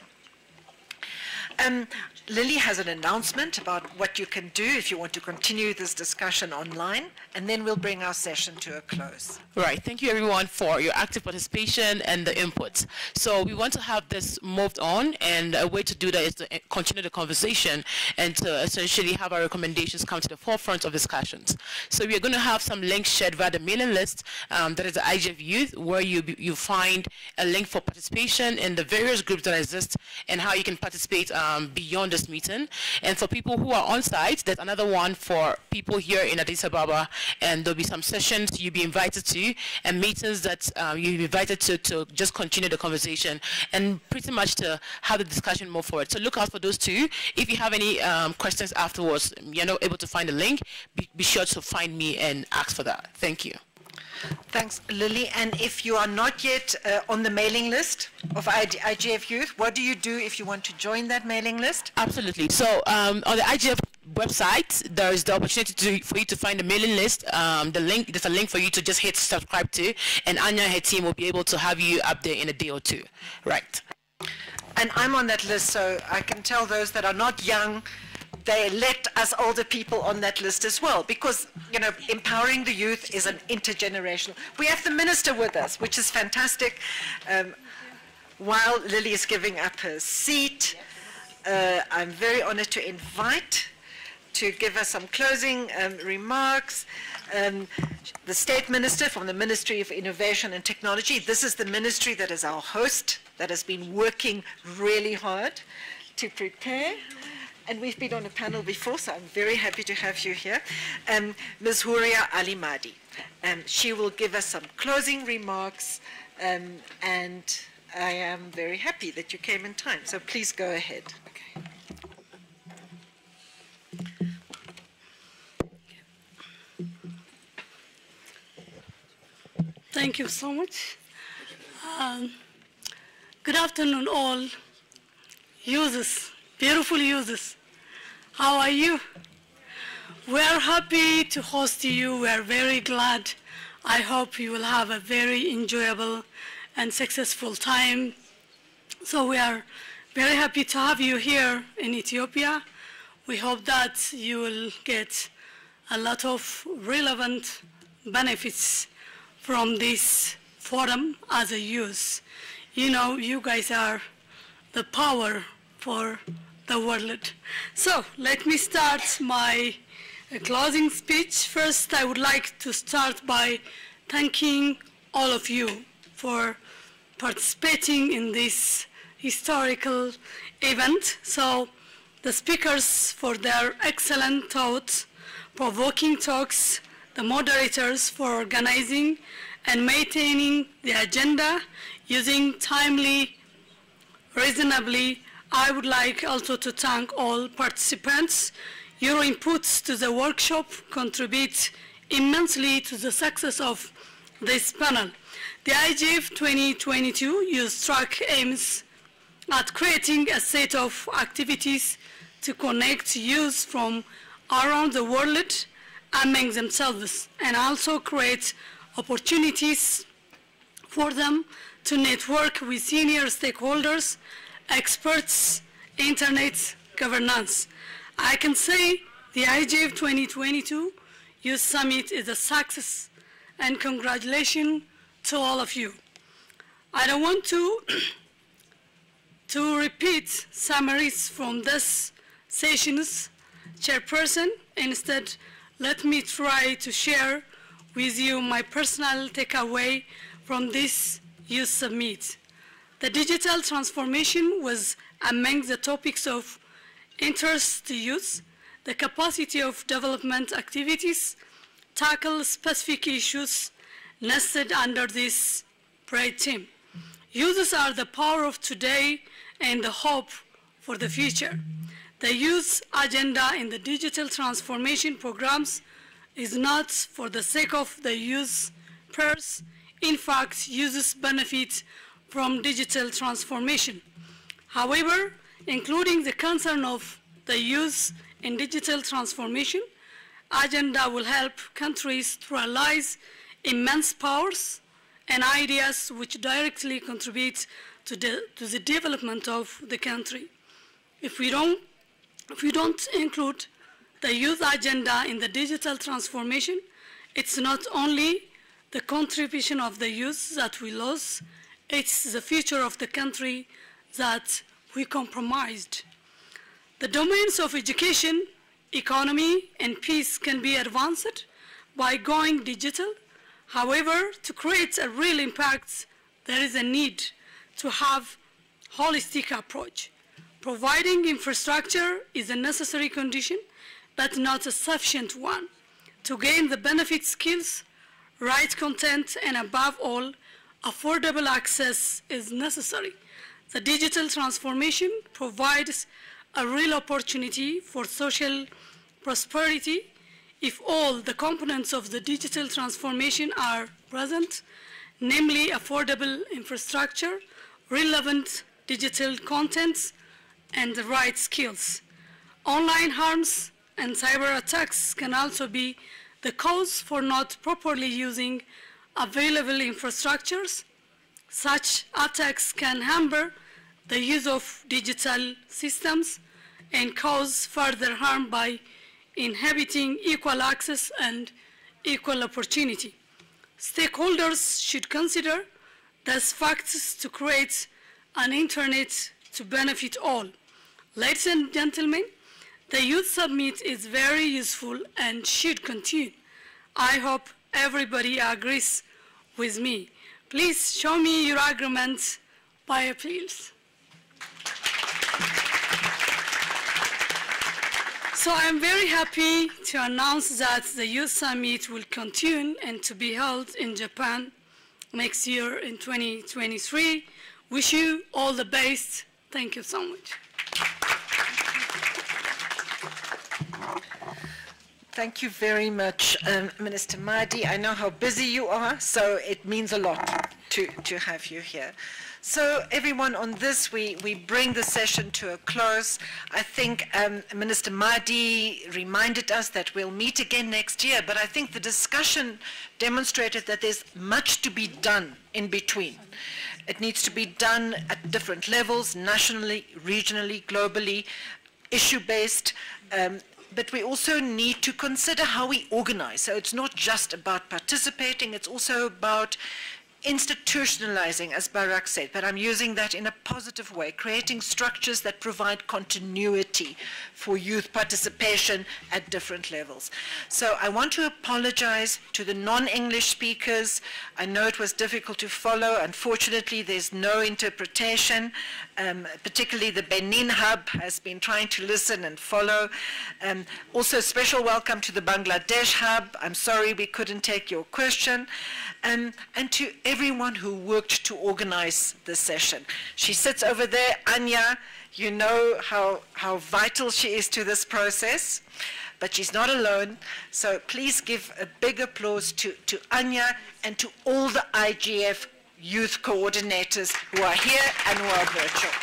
Um, Lily has an announcement about what you can do if you want to continue this discussion online, and then we'll bring our session to a close. Right. Thank you, everyone, for your active participation and the input. So we want to have this moved on, and a way to do that is to continue the conversation and to essentially have our recommendations come to the forefront of discussions. So we are going to have some links shared via the mailing list um, that is the IGF Youth, where you you find a link for participation in the various groups that exist and how you can participate um, beyond this meeting. And for people who are on site, there's another one for people here in Addis Ababa, and there'll be some sessions you'll be invited to and meetings that um, you'll be invited to to just continue the conversation and pretty much to have the discussion move forward. So look out for those two. If you have any um, questions afterwards, you're not able to find the link, be, be sure to find me and ask for that. Thank you. Thanks, Lily. And if you are not yet uh, on the mailing list of IG IGF Youth, what do you do if you want to join that mailing list? Absolutely. So um, on the IGF website, there is the opportunity to, for you to find the mailing list. Um, the link, there's a link for you to just hit subscribe to, and Anja and her team will be able to have you up there in a day or two. Right. And I'm on that list, so I can tell those that are not young they let us older people on that list as well because you know empowering the youth is an intergenerational. We have the minister with us which is fantastic. Um, while lily is giving up her seat uh, i'm very honored to invite to give us some closing um, remarks. Um, the state minister from the ministry of innovation and technology. This is the ministry that is our host that has been working really hard to prepare and we've been on a panel before, so I'm very happy to have you here. Um, Ms. Huriya Ali Mahdi. Um, she will give us some closing remarks, um, and I am very happy that you came in time. So please go ahead. Thank you so much. Um, good afternoon, all users beautiful users. How are you? We are happy to host you. We are very glad. I hope you will have a very enjoyable and successful time. So we are very happy to have you here in Ethiopia. We hope that you will get a lot of relevant benefits from this forum as a youth. You know, you guys are the power for the world. So let me start my uh, closing speech. First, I would like to start by thanking all of you for participating in this historical event. So the speakers for their excellent thoughts, provoking talks, the moderators for organizing and maintaining the agenda using timely, reasonably I would like also to thank all participants. Your inputs to the workshop contribute immensely to the success of this panel. The IGF 2022 youth track aims at creating a set of activities to connect youth from around the world among themselves and also create opportunities for them to network with senior stakeholders experts, internet governance. I can say the IGF 2022 Youth Summit is a success and congratulations to all of you. I don't want to, to repeat summaries from this session's chairperson. Instead, let me try to share with you my personal takeaway from this Youth Summit. The digital transformation was among the topics of interest to youth. The capacity of development activities tackle specific issues nested under this bright theme. Youths are the power of today and the hope for the future. The youth agenda in the digital transformation programs is not for the sake of the youth purse. In fact, youths benefit from digital transformation. However, including the concern of the youth in digital transformation, agenda will help countries to realize immense powers and ideas which directly contribute to the, to the development of the country. if we don't, if we don't include the youth agenda in the digital transformation, it's not only the contribution of the youth that we lose, it's the future of the country that we compromised. The domains of education, economy, and peace can be advanced by going digital. However, to create a real impact, there is a need to have holistic approach. Providing infrastructure is a necessary condition, but not a sufficient one. To gain the benefit skills, right content, and above all, affordable access is necessary. The digital transformation provides a real opportunity for social prosperity if all the components of the digital transformation are present, namely affordable infrastructure, relevant digital contents, and the right skills. Online harms and cyber attacks can also be the cause for not properly using available infrastructures. Such attacks can hamper the use of digital systems and cause further harm by inhibiting equal access and equal opportunity. Stakeholders should consider these facts to create an internet to benefit all. Ladies and gentlemen, the Youth Summit is very useful and should continue. I hope everybody agrees with me. Please show me your agreement by appeals. So I'm very happy to announce that the Youth Summit will continue and to be held in Japan next year in 2023. Wish you all the best. Thank you so much. Thank you very much, um, Minister Mahdi. I know how busy you are, so it means a lot to, to have you here. So everyone on this, we, we bring the session to a close. I think um, Minister Mahdi reminded us that we'll meet again next year, but I think the discussion demonstrated that there's much to be done in between. It needs to be done at different levels, nationally, regionally, globally, issue-based, um, but we also need to consider how we organize. So it's not just about participating, it's also about institutionalizing, as Barak said, but I'm using that in a positive way, creating structures that provide continuity for youth participation at different levels. So I want to apologize to the non-English speakers. I know it was difficult to follow. Unfortunately, there's no interpretation. Um, particularly the Benin hub has been trying to listen and follow. Um, also, special welcome to the Bangladesh hub. I'm sorry we couldn't take your question. Um, and to everyone who worked to organize this session. She sits over there, Anja. You know how, how vital she is to this process, but she's not alone. So please give a big applause to, to Anja and to all the IGF youth coordinators who are here and who are virtual.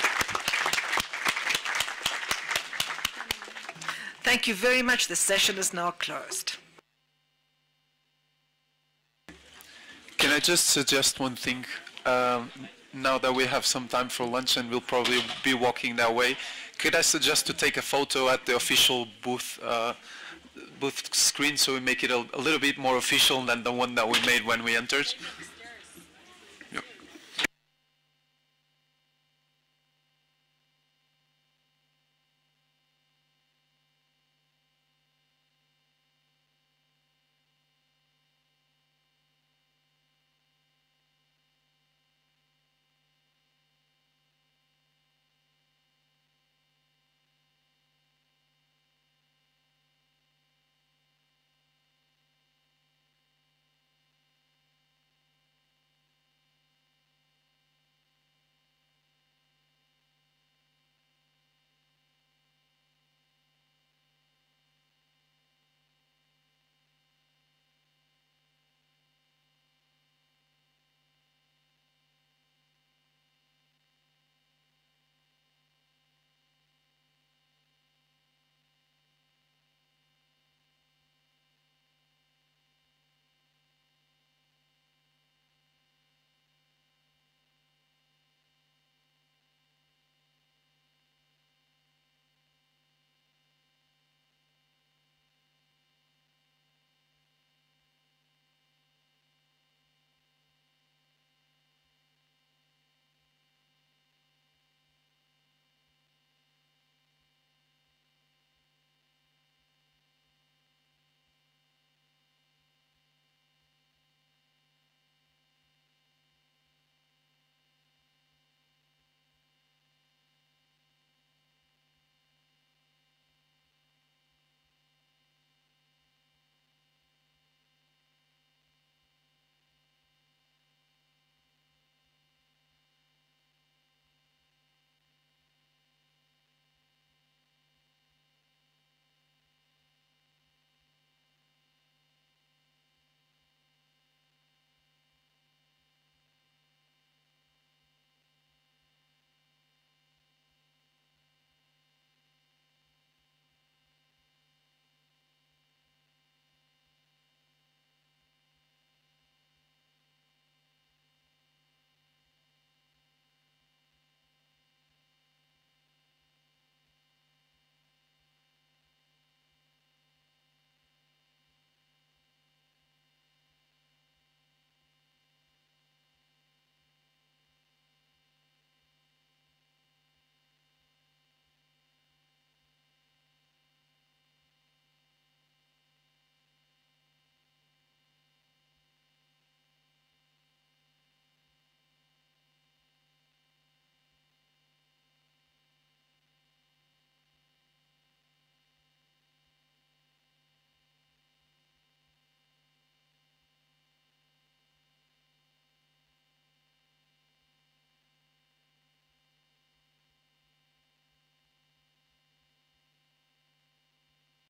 Thank you very much. The session is now closed. Can I just suggest one thing? Um, now that we have some time for lunch and we'll probably be walking that way, could I suggest to take a photo at the official booth uh, booth screen so we make it a, a little bit more official than the one that we made when we entered?